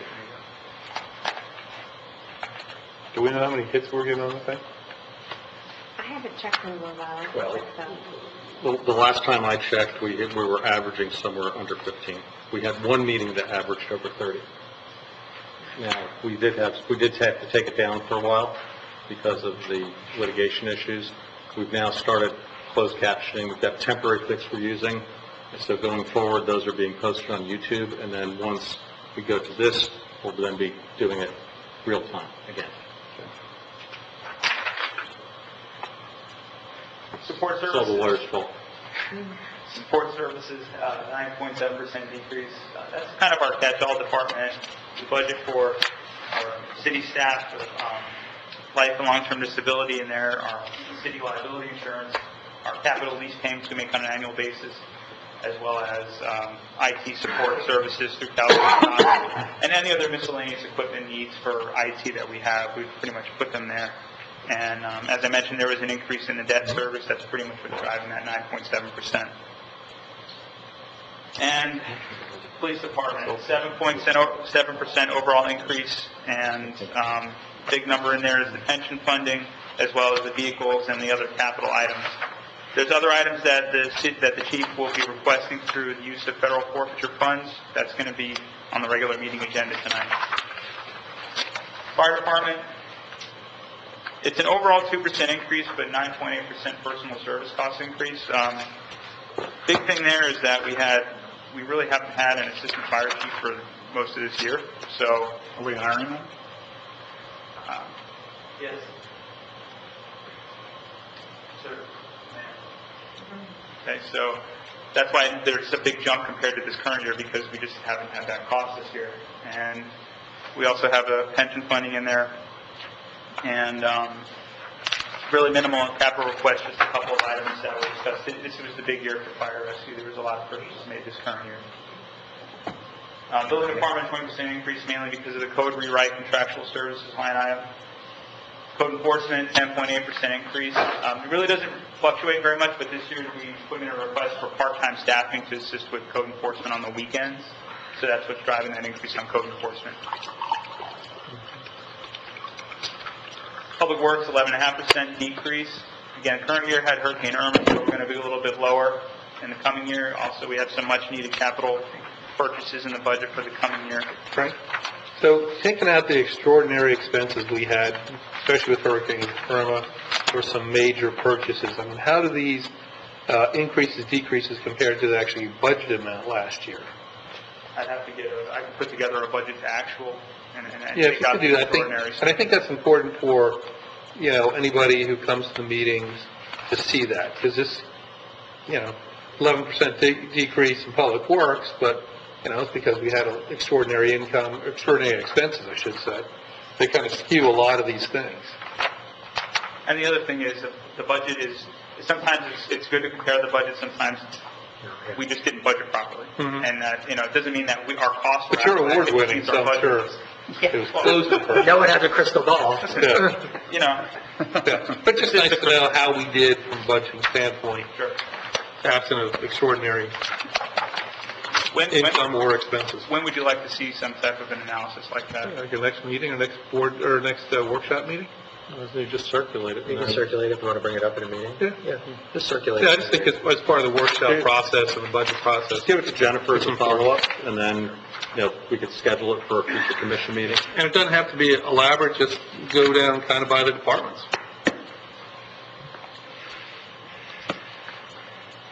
Do we know how many hits we're getting on the thing? I haven't checked in a while. Well, so. The, the last time I checked, we, we were averaging somewhere under 15. We had one meeting that averaged over 30. Now, we did have, we did have to take it down for a while because of the litigation issues. We've now started closed captioning, we've got temporary fix we're using, and so going forward, those are being posted on YouTube, and then once we go to this, we'll then be doing it real time again. Support all the lawyer's fault. Support services, uh, 9.7% decrease. Uh, That's kind of our catch-all department. We budget for our city staff, um, life and long-term disability in there, our city liability insurance, our capital lease payments we make on an annual basis, as well as um, IT support services through Caltrans, and any other miscellaneous equipment needs for IT that we have, we've pretty much put them there. And um, as I mentioned, there was an increase in the debt service, that's pretty much what's driving that 9.7%. And police department, 7.7% overall increase, and um, big number in there is the pension funding, as well as the vehicles and the other capital items. There's other items that the that the chief will be requesting through the use of federal forfeiture funds. That's going to be on the regular meeting agenda tonight. Fire department, it's an overall 2% increase, but 9.8% personal service cost increase. Um, Big thing there is that we had, we really haven't had an assistant fire chief for most of this year, so. Are we hiring them? um, Yes. Sir. Okay, so that's why there's a big jump compared to this current year, because we just haven't had that cost this year. And we also have a pension funding in there, and um, really minimal capital requests, just a couple of items that were discussed. This was the big year for fire rescue, there was a lot of purchases made this current year. Uh, Building department, 20% increase mainly because of the code rewrite contractual services line item. Code enforcement, 10.8% increase. Um, It really doesn't fluctuate very much, but this year we put in a request for part-time staffing to assist with code enforcement on the weekends. So that's what's driving that increase on code enforcement. Public Works, 11.5% decrease. Again, current year had Hurricane Irma, so we're going to be a little bit lower in the coming year. Also, we have some much-needed capital purchases in the budget for the coming year. Frank? So taking out the extraordinary expenses we had, especially with Hurricane Irma, for some major purchases, I mean, how do these uh, increases, decreases compare to the actually budgeted amount last year? I'd have to get a, I could put together a budget to actual and, and and Yeah, if take you out could the do that, I think, extraordinaries. and I think that's important for, you know, anybody who comes to the meetings to see that, because this, you know, 11% de- decrease in public works, but, you know, it's because we had an extraordinary income, extraordinary expenses, I should say. They kind of skew a lot of these things. And the other thing is, that the budget is, sometimes it's, it's good to compare the budget, sometimes we just didn't budget properly. Mhm. And that, you know, it doesn't mean that we, our costs were. But you're it award-winning, means so I'm sure it was close perfect. No one has a crystal ball. Yeah. You know. Yeah. But just nice to know how we did from a budgeting standpoint, Sure. absent of extraordinary When, income or expenses. when would you like to see some type of an analysis like that? Like a next meeting or next board, or next uh, workshop meeting? They just circulate it. You can circulate if you want to bring it up in a meeting. Yeah. Yeah, just circulate. Yeah, I just think it's, as part of the workshop process and the budget process. Just give it to Jennifer as a follow-up, and then, you know, we could schedule it for a future commission meeting. And it doesn't have to be elaborate, just go down kind of by the departments.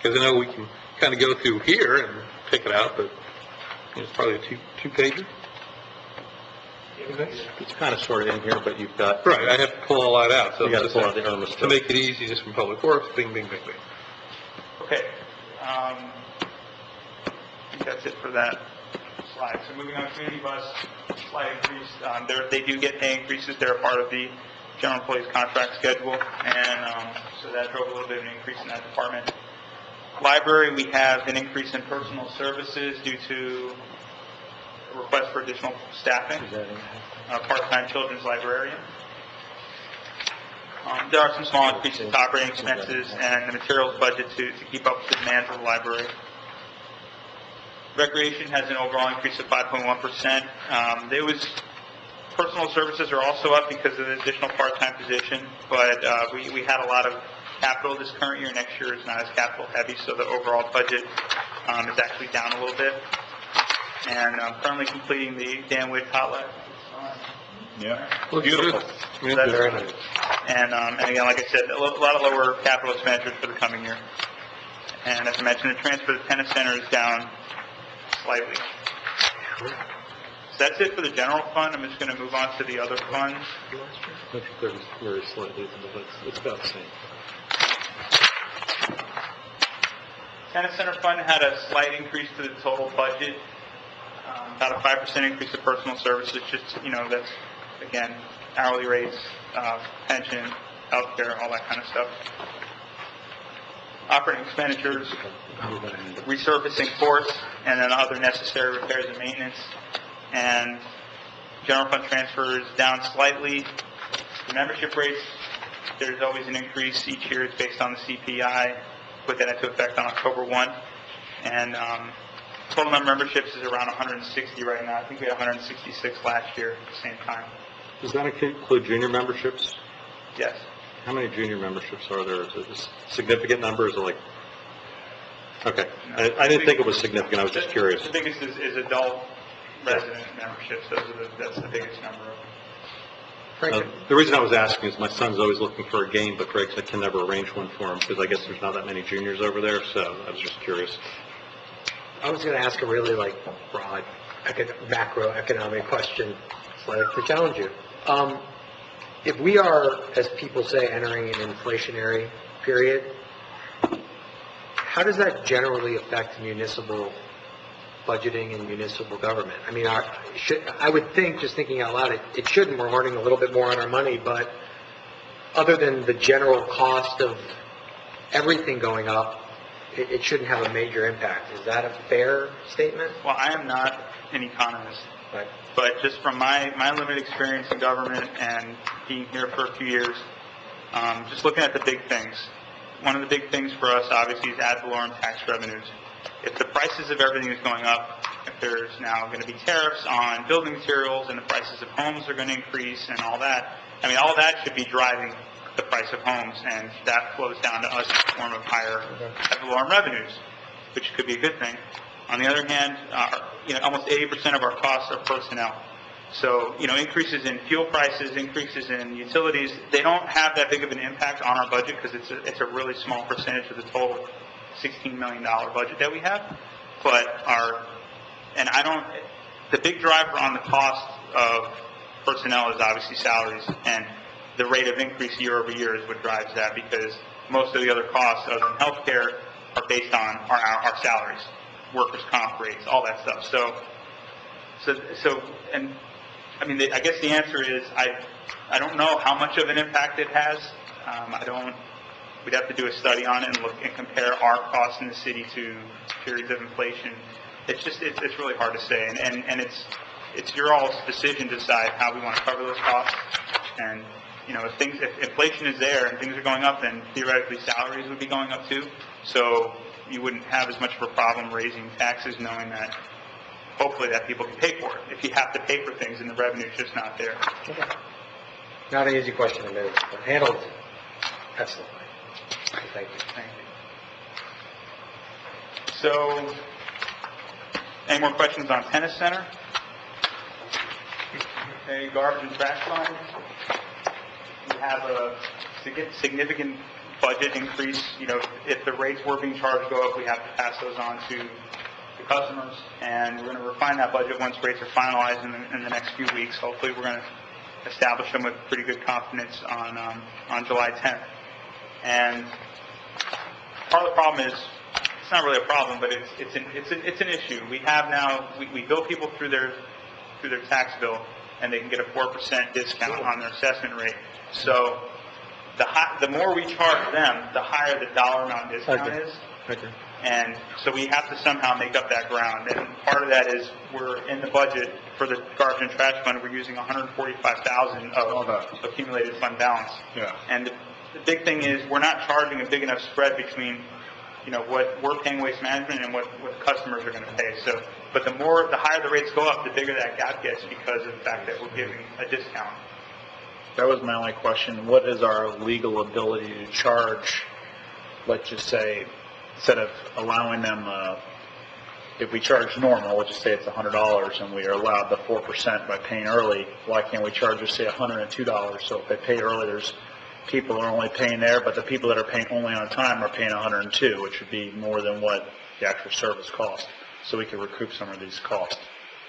Because I know we can kind of go through here and pick it out, but it's probably a two, two pager. It's kind of sort of in here, but you've got. Right, I have to pull all that out, so. You gotta pull out the Irma To stuff. make it easy, just from Public Works, bing, bing, bing, bing. Okay, um, I think that's it for that slide. So moving on, community bus, slight increase, um, they're, they do get pay increases, they're a part of the general employees contract schedule, and, um, so that drove a little bit of an increase in that department. Library, we have an increase in personal services due to a request for additional staffing, a part-time children's librarian. Um, There are some small increases to operating expenses and the materials budget to to keep up with the demand for the library. Recreation has an overall increase of 5.1%. Um, There was, personal services are also up because of the additional part-time position, but uh, we we had a lot of capital this current year. Next year is not as capital heavy, so the overall budget um, is actually down a little bit. And I'm currently completing the Dan Witt Potluck. Yeah. Looks Beautiful. good. Yeah, That's very nice. And, um, and again, like I said, a lo- a lot of lower capital expenditures for the coming year. And as I mentioned, the transfer to the tennis center is down slightly. So that's it for the general fund. I'm just going to move on to the other funds. I think there's very slightly, but it's, it's about the same. Tennis center fund had a slight increase to the total budget, about a 5% increase to personal services, just, you know, that's, again, hourly rates, uh, pension, healthcare, all that kind of stuff. Operating expenditures, resurfacing courts, and then other necessary repairs and maintenance. And general fund transfers down slightly. The membership rates, there's always an increase each year, it's based on the CPI, put that into effect on October 1. And um, total number of memberships is around 160 right now, I think we had 166 last year at the same time. Does that include junior memberships? Yes. How many junior memberships are there? Is it a significant number, is it like? Okay, I, I didn't think it was significant, I was just curious. The biggest is, is adult resident memberships, those are the, that's the biggest number. Uh, The reason I was asking is my son's always looking for a game, but Greg said can never arrange one for him, because I guess there's not that many juniors over there, so I was just curious. I was going to ask a really like broad, eco- macroeconomic question, so to challenge you. Um, If we are, as people say, entering an inflationary period, how does that generally affect municipal budgeting and municipal government? I mean, our- should, I would think, just thinking out loud, it, it shouldn't, we're earning a little bit more on our money, but other than the general cost of everything going up, it, it shouldn't have a major impact. Is that a fair statement? Well, I am not an economist, Right. but just from my, my limited experience in government and being here for a few years, um, just looking at the big things. One of the big things for us, obviously, is ad valorem tax revenues. If the prices of everything is going up, if there's now going to be tariffs on building materials and the prices of homes are going to increase and all that, I mean, all that should be driving the price of homes, and that flows down to us in the form of higher ad revenues, which could be a good thing. On the other hand, uh, you know, almost 80% of our costs are personnel. So, you know, increases in fuel prices, increases in utilities, they don't have that big of an impact on our budget because it's a, it's a really small percentage of the total $16 million budget that we have. But our, and I don't, the big driver on the cost of personnel is obviously salaries, and the rate of increase year over year is what drives that because most of the other costs other than healthcare are based on our, our our salaries, workers' comp rates, all that stuff. So, so, so, and, I mean, the- I guess the answer is, I, I don't know how much of an impact it has. Um, I don't, we'd have to do a study on it and look and compare our costs in the city to periods of inflation. It's just, it's, it's really hard to say, and, and, and it's, it's your all's decision to decide how we want to cover those costs. And, you know, if things, if inflation is there and things are going up, then theoretically salaries would be going up too. So you wouldn't have as much of a problem raising taxes knowing that hopefully that people can pay for it. If you have to pay for things and the revenue's just not there. Not an easy question to move, but handled excellently. Thank you. Thank you. So, any more questions on tennis center? Okay, garbage and trash fund. Have a significant budget increase, you know, if the rates we're being charged go up, we have to pass those on to the customers, and we're going to refine that budget once rates are finalized in the, in the next few weeks. Hopefully, we're going to establish them with pretty good confidence on, um, on July 10th. And part of the problem is, it's not really a problem, but it's, it's an, it's an, it's an issue. We have now, we, we bill people through their, through their tax bill, and they can get a four percent discount on their assessment rate. So, the hi, the more we charge them, the higher the dollar amount discount Okay. is. And so we have to somehow make up that ground. And part of that is, we're in the budget for the garbage and trash fund, we're using 145,000 Saw of accumulated fund balance. Yeah. And the the big thing is, we're not charging a big enough spread between, you know, what we're paying waste management and what, what customers are going to pay. So, but the more, the higher the rates go up, the bigger that gap gets because of the fact that we're giving a discount. That was my only question. What is our legal ability to charge, let's just say, instead of allowing them, uh, if we charge normal, let's just say it's $100 and we are allowed the 4% by paying early, why can't we charge, just say, $102? So if they pay early, there's people are only paying there, but the people that are paying only on time are paying 102, which would be more than what the actual service cost. So we can recoup some of these costs.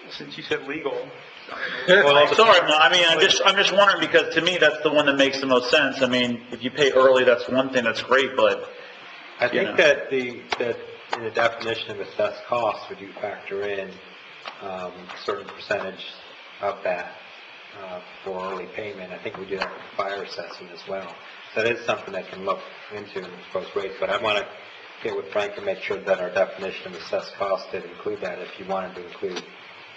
Since you said legal, Well, I'm sorry, no, I mean, I'm just, I'm just wondering, because to me, that's the one that makes the most sense. I mean, if you pay early, that's one thing, that's great, but, I think that the, that in the definition of assessed cost, would you factor in um, certain percentage of that uh, for early payment? I think we do that with fire assessment as well. So that is something that can look into post rates, but I want to get with Frank and make sure that our definition of assessed cost did include that, if you wanted to include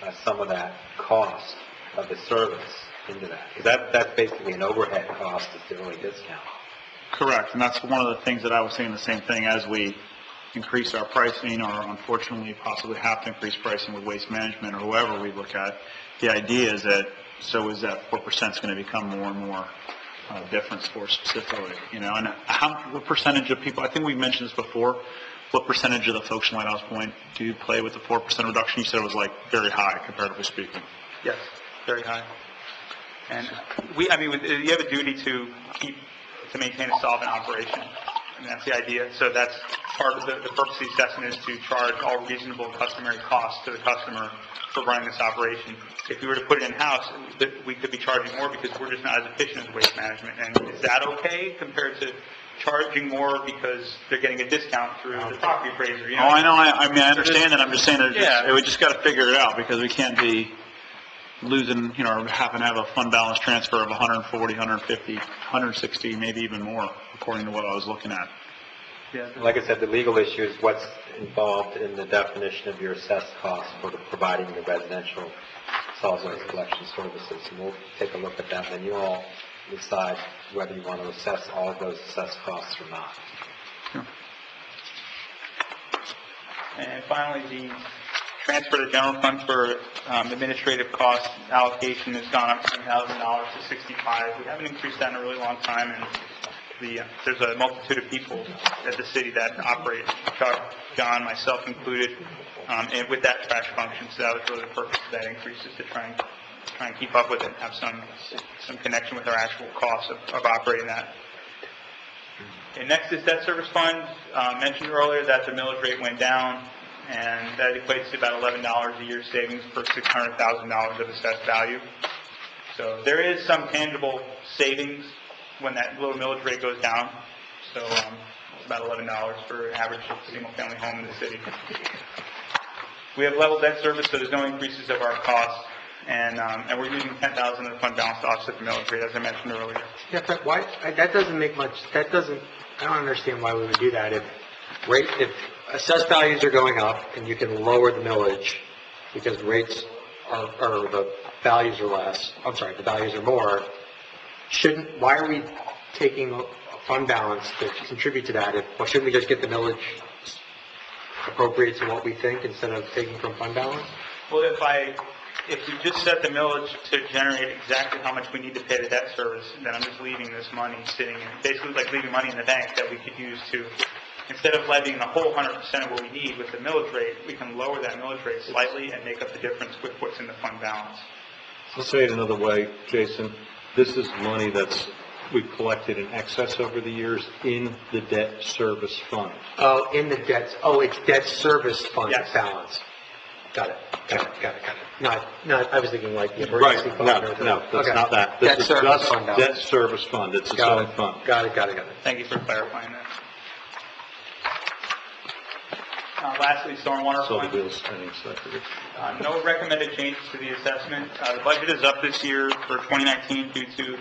uh, some of that cost of the service into that. Because that, that's basically an overhead cost, is the early discount. correct, and that's one of the things that I was saying, the same thing, as we increase our pricing, or unfortunately possibly have to increase pricing with waste management, or whoever we look at, the idea is that, so is that 4% is going to become more and more uh, difference for specifically, you know, and how, what percentage of people, I think we've mentioned this before, what percentage of the folks in Lighthouse Point do you play with the 4% reduction? You said it was like very high, comparatively speaking. yes, very high. And we, I mean, you have a duty to keep, to maintain a solvent operation. Mean, that's the idea. So that's part of the, the purpose of the assessment is to charge all reasonable customary costs to the customer for running this operation. If we were to put it in-house, we could be charging more because we're just not as efficient as waste management. And is that okay compared to charging more because they're getting a discount through the property appraiser, you know? Oh, I know, I, I mean, I understand that, I'm just saying, that it's Yeah. just- we just gotta figure it out, because we can't be losing, you know, having to have a fund balance transfer of 140, 150, 160, maybe even more, according to what I was looking at. Yeah. Like I said, the legal issue is what's involved in the definition of your assessed cost for the- providing the residential solid waste collection services. And we'll take a look at that, and you all decide whether you want to assess all of those assessed costs or not. And finally, the transfer to general fund for um, administrative cost allocation has gone up from $1,000 to 65. We haven't increased that in a really long time, and the, there's a multitude of people at the city that operate, Chuck, John, myself included, um, and with that trash function, so that was really the purpose of that increase, is to try and, try and keep up with it, and have some, some connection with our actual costs of, of operating that. And next is debt service fund. Uh, Mentioned earlier that the millage rate went down, and that equates to about $11 a year savings per $600,000 of assessed value. So there is some tangible savings when that little millage rate goes down. So um, it's about $11 for average single-family home in the city. We have level debt service, so there's no increases of our costs, and um, and we're using 10000 of the fund balance to offset the millage rate, as I mentioned earlier. Yeah, but why, that doesn't make much, that doesn't, I don't understand why we would do that. If rate, if assessed values are going up and you can lower the millage because rates are, or the values are less, I'm sorry, the values are more, shouldn't, why are we taking a fund balance to contribute to that? If, well, shouldn't we just get the millage appropriate to what we think instead of taking from fund balance? Well, if I, if we just set the millage to generate exactly how much we need to pay the debt service, then I'm just leaving this money sitting in, basically like leaving money in the bank that we could use to, instead of levying the whole hundred percent of what we need with the millage rate, we can lower that millage rate slightly and make up the difference with what's in the fund balance. Let's say it another way, Jason. This is money that's, we've collected in excess over the years in the debt service fund. Oh, in the debts, oh, it's debt service fund Yes. balance. Got it, got it, got it, got it. Not, not, I was thinking like the Right, emergency fund. no, or the- no, that's Okay. not that. This Debt is service just fund balance. Debt service fund, it's its Got own it, fund. got it, got it, got it. Thank you for clarifying that. Uh, Lastly, stormwater So the fund. bill's I. Uh, No recommended changes to the assessment. Uh, The budget is up this year for 2019 due to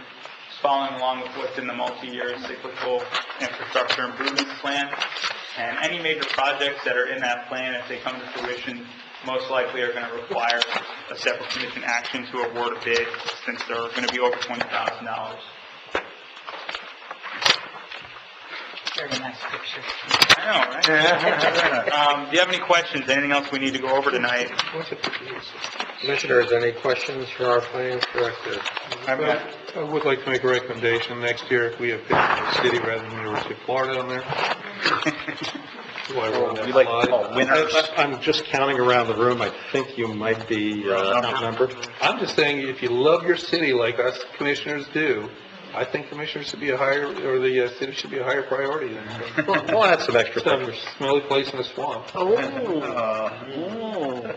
following along with what's in the multi-year cyclical infrastructure improvement plan. And any major projects that are in that plan, if they come to fruition, most likely are going to require a separate commission action to award a bid since they're going to be over $20,000. Very nice picture. I know, right? Um, Do you have any questions? Anything else we need to go over tonight? Commissioners, any questions for our finance director? I would like to make a recommendation, next year, if we have Pittsburgh City rather than University of Florida on there. Why we're on that We like to slide. call winners. I- I- I'm just counting around the room, I think you might be uh, outnumbered. I'm just saying, if you love your city like us commissioners do, I think commissioners should be a higher, or the uh, city should be a higher priority than We'll we'll add some extra some pictures. smelly place in the swamp. Oh, Uh,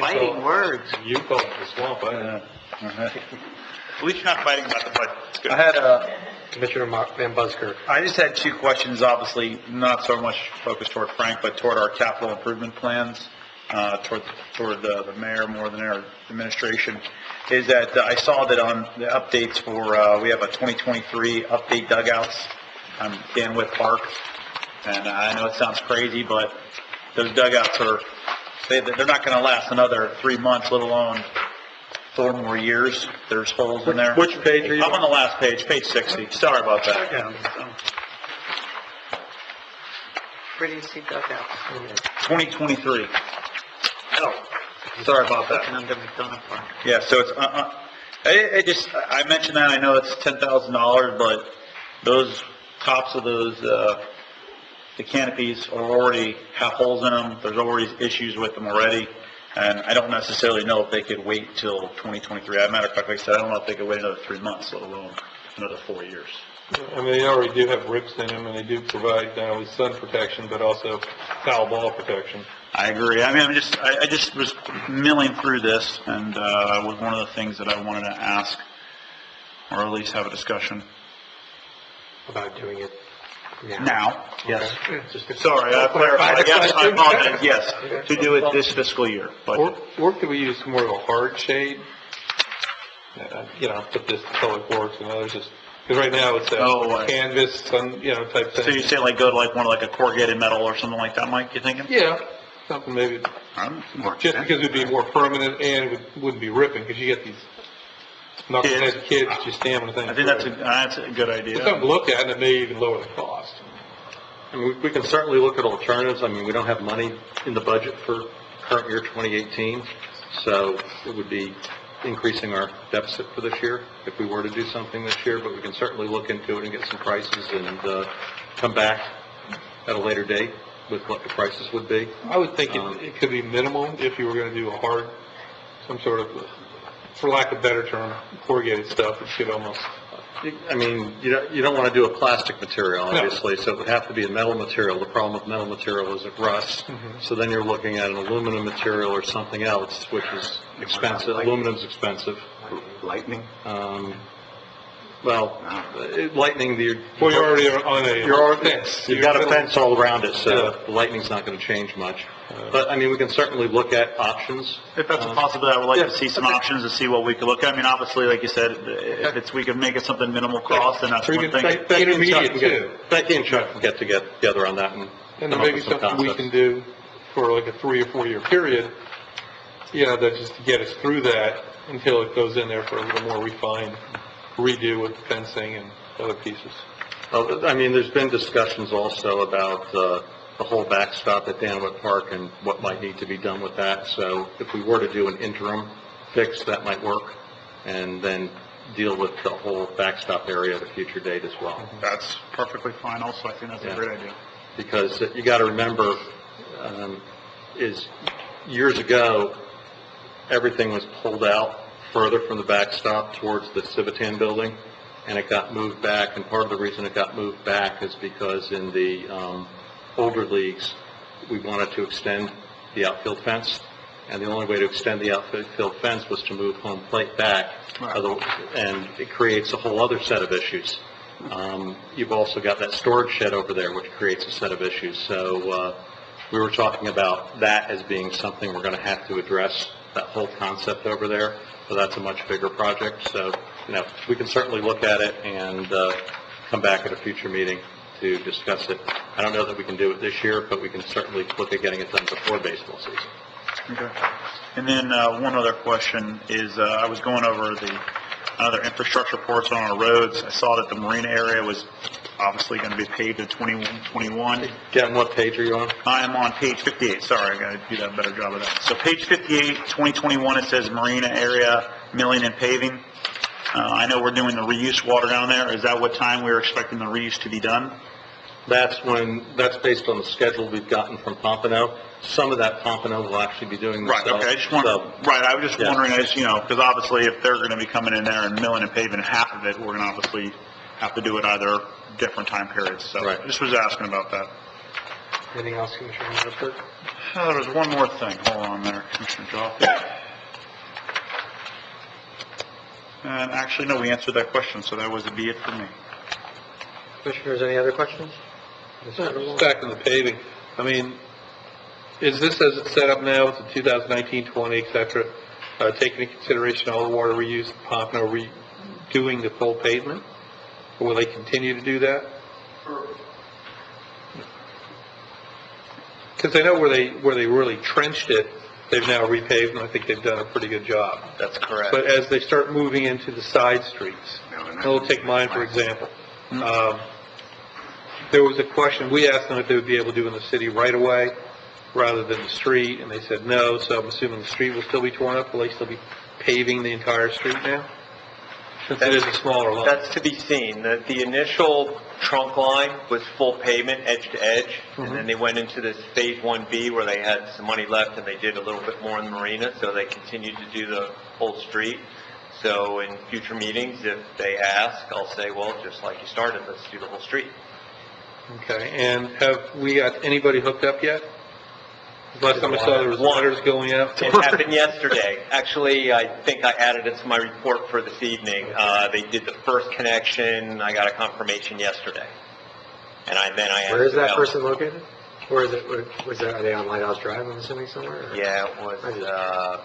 fighting words. You call it the swamp, I At least you're not fighting about the budget. It's good. I had a, Commissioner Ma- Van Buskirk. I just had two questions, obviously, not so much focused toward Frank, but toward our capital improvement plans, uh, toward, toward the the mayor more than our administration, is that uh, I saw that on the updates for, uh, we have a 2023 update dugouts on Dan Witt Park, and I know it sounds crazy, but those dugouts are, they, they're not gonna last another three months, let alone four more years. There's holes in there. Which page are you I'm on the last page, page 60. Sorry about that. Where do you see dugouts? 2023. Oh, sorry about that. Looking under McDonough Park. Yeah, so it's, uh, uh, I, I just, I mentioned that, I know it's $10,000, but those tops of those, uh, the canopies are already, have holes in them, there's already issues with them already, and I don't necessarily know if they could wait till 2023. As a matter of fact, like I said, I don't know if they could wait another three months, let alone another four years. I mean, they already do have rips in them, and they do provide not only sun protection, but also foul ball protection. I agree. I mean, I'm just, I, I just was milling through this, and, uh, was one of the things that I wanted to ask, or at least have a discussion. About doing it now. Now, yes. Okay. Just to- Sorry, I Clarify clarified, the yes, I question. apologize, yes, to do it this fiscal year, Or, but, or could we use more of a hard shade? Uh, You know, put this Public Works and others, just, because right now it's Oh, a I- canvas, sun, you know, type so you thing. say like go to like one of like a corrugated metal or something like that, Mike, you thinking? Yeah, something maybe, Um, more just because it'd be more permanent and it would- wouldn't be ripping, because you get these knucklehead kids just stamping the thing. I think that's a, through. that's a good It's something idea. to look at, and it may even lower the cost. I mean, we- we can certainly look at alternatives. I mean, we don't have money in the budget for current year 2018, so it would be increasing our deficit for this year if we were to do something this year, but we can certainly look into it and get some prices and uh, come back at a later date with what the prices would be. I would think Um, it, it could be minimal if you were gonna do a hard, some sort of, for lack of a better term, corrugated stuff, it should almost, I mean, you don't, you don't want to do a plastic material, No. obviously, so it would have to be a metal material. The problem with metal material is it rusts. So then you're looking at an aluminum material or something else, which is expensive. Aluminum's expensive. Lightning? Um, well, it- lightning, the... well, you're already on a. You're already, fence. you've got a fence all around it, so the lightning's not going to change much. But, I mean, we can certainly look at options. If that's a Um, possibility, I would like to see some options and see what we could look at. I mean, obviously, like you said, if it's, we could make it something minimal cost, then that's you one can thing. Becky and Chuck Intermediate can too. get, Becky and Chuck can get together on that and And come up maybe with some something we concepts. can do for like a three or four year period, you know, that just to get us through that until it goes in there for a little more refined redo with fencing and other pieces. Well, I mean, there's been discussions also about uh, the whole backstop at Dan Witt Park and what might need to be done with that. So if we were to do an interim fix, that might work, and then deal with the whole backstop area at a future date as well. That's perfectly fine also, I think that's a Yeah. great idea. because you got to remember, um, is years ago, everything was pulled out further from the backstop towards the Civitan building, and it got moved back, and part of the reason it got moved back is because in the um, older leagues, we wanted to extend the outfield fence, and the only way to extend the outfield fence was to move home plate back, Right. Other- and it creates a whole other set of issues. Um, You've also got that storage shed over there, which creates a set of issues. So uh, we were talking about that as being something we're going to have to address, that whole concept over there. So that's a much bigger project. So, you know, we can certainly look at it and uh, come back at a future meeting to discuss it. I don't know that we can do it this year, but we can certainly look at getting it done before baseball season. Okay. And then, uh, one other question is, uh, I was going over the, other infrastructure reports on our roads. I saw that the marina area was obviously gonna be paved in 21. Again, what page are you on? I am on page 58, sorry, I gotta do that better job of that. So page 58, 2021, it says marina area milling and paving. Uh, I know we're doing the reuse water down there. Is that what time we were expecting the reuse to be done? That's when, that's based on the schedule we've gotten from Pompano. Some of that Pompano will actually be doing Right, themselves. okay, I just want, So- right, I was just Yeah. wondering, as, you know, because obviously if they're gonna be coming in there and milling and paving half of it, we're gonna obviously have to do it either different time periods, so. Right. I just was asking about that. Anything else, Commissioner Rutherford? Oh, uh, there's one more thing, hold on there, Commissioner Joffe. And actually, no, we answered that question, so that was, be it for me. Commissioners, any other questions? Back on the paving, I mean, is this as it's set up now with the 2019, 20, et cetera, uh, taking into consideration all the water reuse, in Pompano redoing the full pavement? Or will they continue to do that? Because I know where they, where they really trenched it, they've now repaved, and I think they've done a pretty good job. That's correct. But as they start moving into the side streets, and we'll take mine for example. Um, There was a question, we asked them if they would be able to do in the city right away rather than the street, and they said no, so I'm assuming the street will still be torn up, will they still be paving the entire street now? Since it is a smaller lot. That's to be seen. The, the initial trunk line was full pavement, edge to edge, and mm-hmm. then they went into this Phase 1B where they had some money left and they did a little bit more in the marina, so they continued to do the whole street. So in future meetings, if they ask, I'll say, well, just like you started, let's do the whole street. Okay, and have we got anybody hooked up yet? Last time I saw there was letters going out. It happened yesterday. Actually, I think I added it to my report for this evening. Uh, they did the first connection, I got a confirmation yesterday. And I, then I asked Where is that about- person located? Where is it, where- was that, are they on Lighthouse Drive, I'm assuming somewhere? or- Yeah, it was, uh,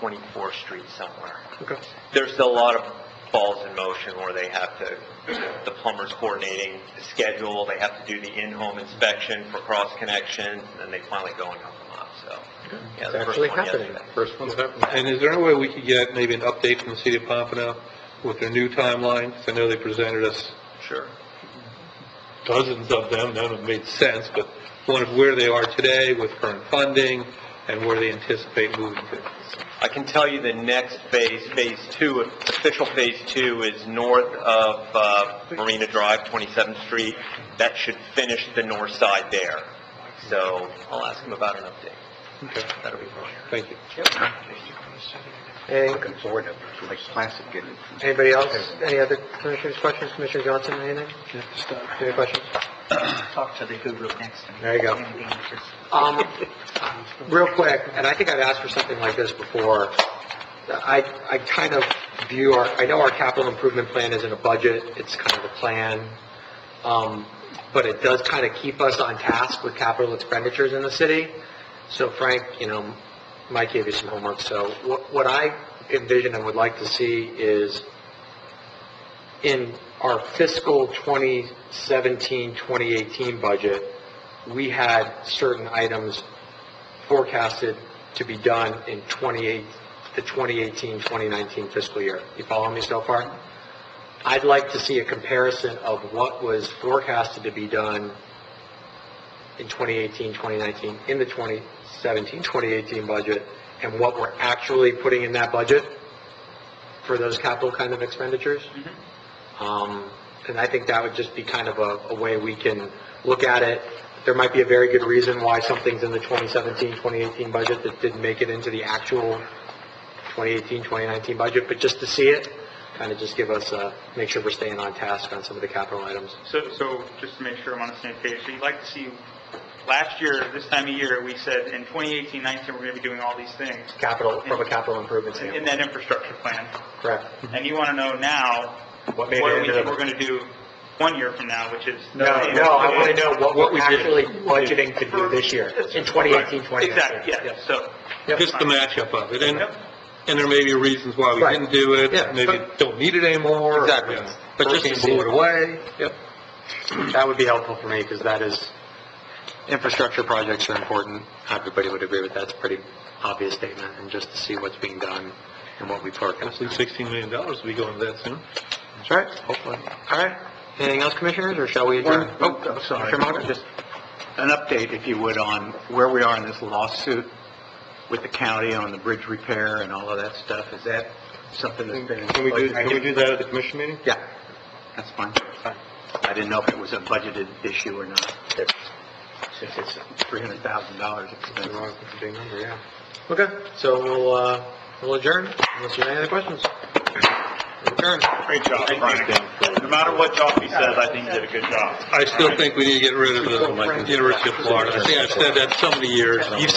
24th Street somewhere. Okay. There's a lot of balls in motion where they have to, the plumber's coordinating the schedule, they have to do the in-home inspection for cross connections, and then they finally go and hook them up, so. yeah, It's the first actually one happening. yesterday. First one's happening. And is there any way we could get maybe an update from the city of Pompano with their new timeline? 'Cause I know they presented us Sure. dozens of them, none of them made sense, but one of where they are today with current funding and where they anticipate moving to. I can tell you the next phase, Phase 2, official Phase 2 is north of uh, Marina Drive, 27th Street. That should finish the north side there. So I'll ask him about an update. Okay, That'll be fine. thank you. Any- Looking forward to, like, classic getting. Anybody else? Any other commissioners, questions? Commissioner Johnson, anything? Any questions? Talk to the guru next time. There you go. Um, real quick, and I think I've asked for something like this before. I, I kind of view our, I know our capital improvement plan isn't a budget, it's kind of a plan. Um, but it does kind of keep us on task with capital expenditures in the city. So Frank, you know, Mike gave you some homework, so what, what I envision and would like to see is in our fiscal 2017, 2018 budget, we had certain items forecasted to be done in 28, the 2018, 2019 fiscal year. You follow me so far? I'd like to see a comparison of what was forecasted to be done in 2018, 2019, in the 2017, 2018 budget, and what we're actually putting in that budget for those capital kind of expenditures. Um, and I think that would just be kind of a, a way we can look at it. There might be a very good reason why something's in the 2017, 2018 budget that didn't make it into the actual 2018, 2019 budget, but just to see it, kind of just give us, uh, make sure we're staying on task on some of the capital items. So, so just to make sure I'm on the same page, so you'd like to see, last year, this time of year, we said in 2018, 19, we're going to be doing all these things Capital, from a capital improvement in in standpoint. that infrastructure plan. Correct. And you want to know now, What what made it we into think the... we're going to do one year from now, which is... No, no, I want to know what What we're actually budgeting to do this year, in 2018, 2019. Exactly, yeah, so... Just the matchup of it, and, Yep. and there may be reasons why we Right. didn't do it, Yeah, maybe but- don't need it anymore. Exactly. you know, But just to Hurricane blew it it away, yep. That would be helpful for me, because that is, infrastructure projects are important. Everybody would agree with that. It's a pretty obvious statement, and just to see what's being done and what we forecast. Hopefully $16 million will be going to that soon. That's right, hopefully. All right. Anything else, commissioners, or shall we adjourn? One- oh, sorry, Commissioner Monger? just an update, if you would, on where we are in this lawsuit with the county on the bridge repair and all of that stuff. Is that something that's been... Can we do, can we do that at the commission meeting? Yeah, that's fine. I didn't know if it was a budgeted issue or not, since it's $300,000 expense. Big number, yeah. Okay, so we'll, uh, we'll adjourn, unless you have any other questions. Adjourn. Great job, Frank. No matter what Joffrey says, I think you did a good job. I still think we need to get rid of the University of Florida. I think I've said that so many years. You've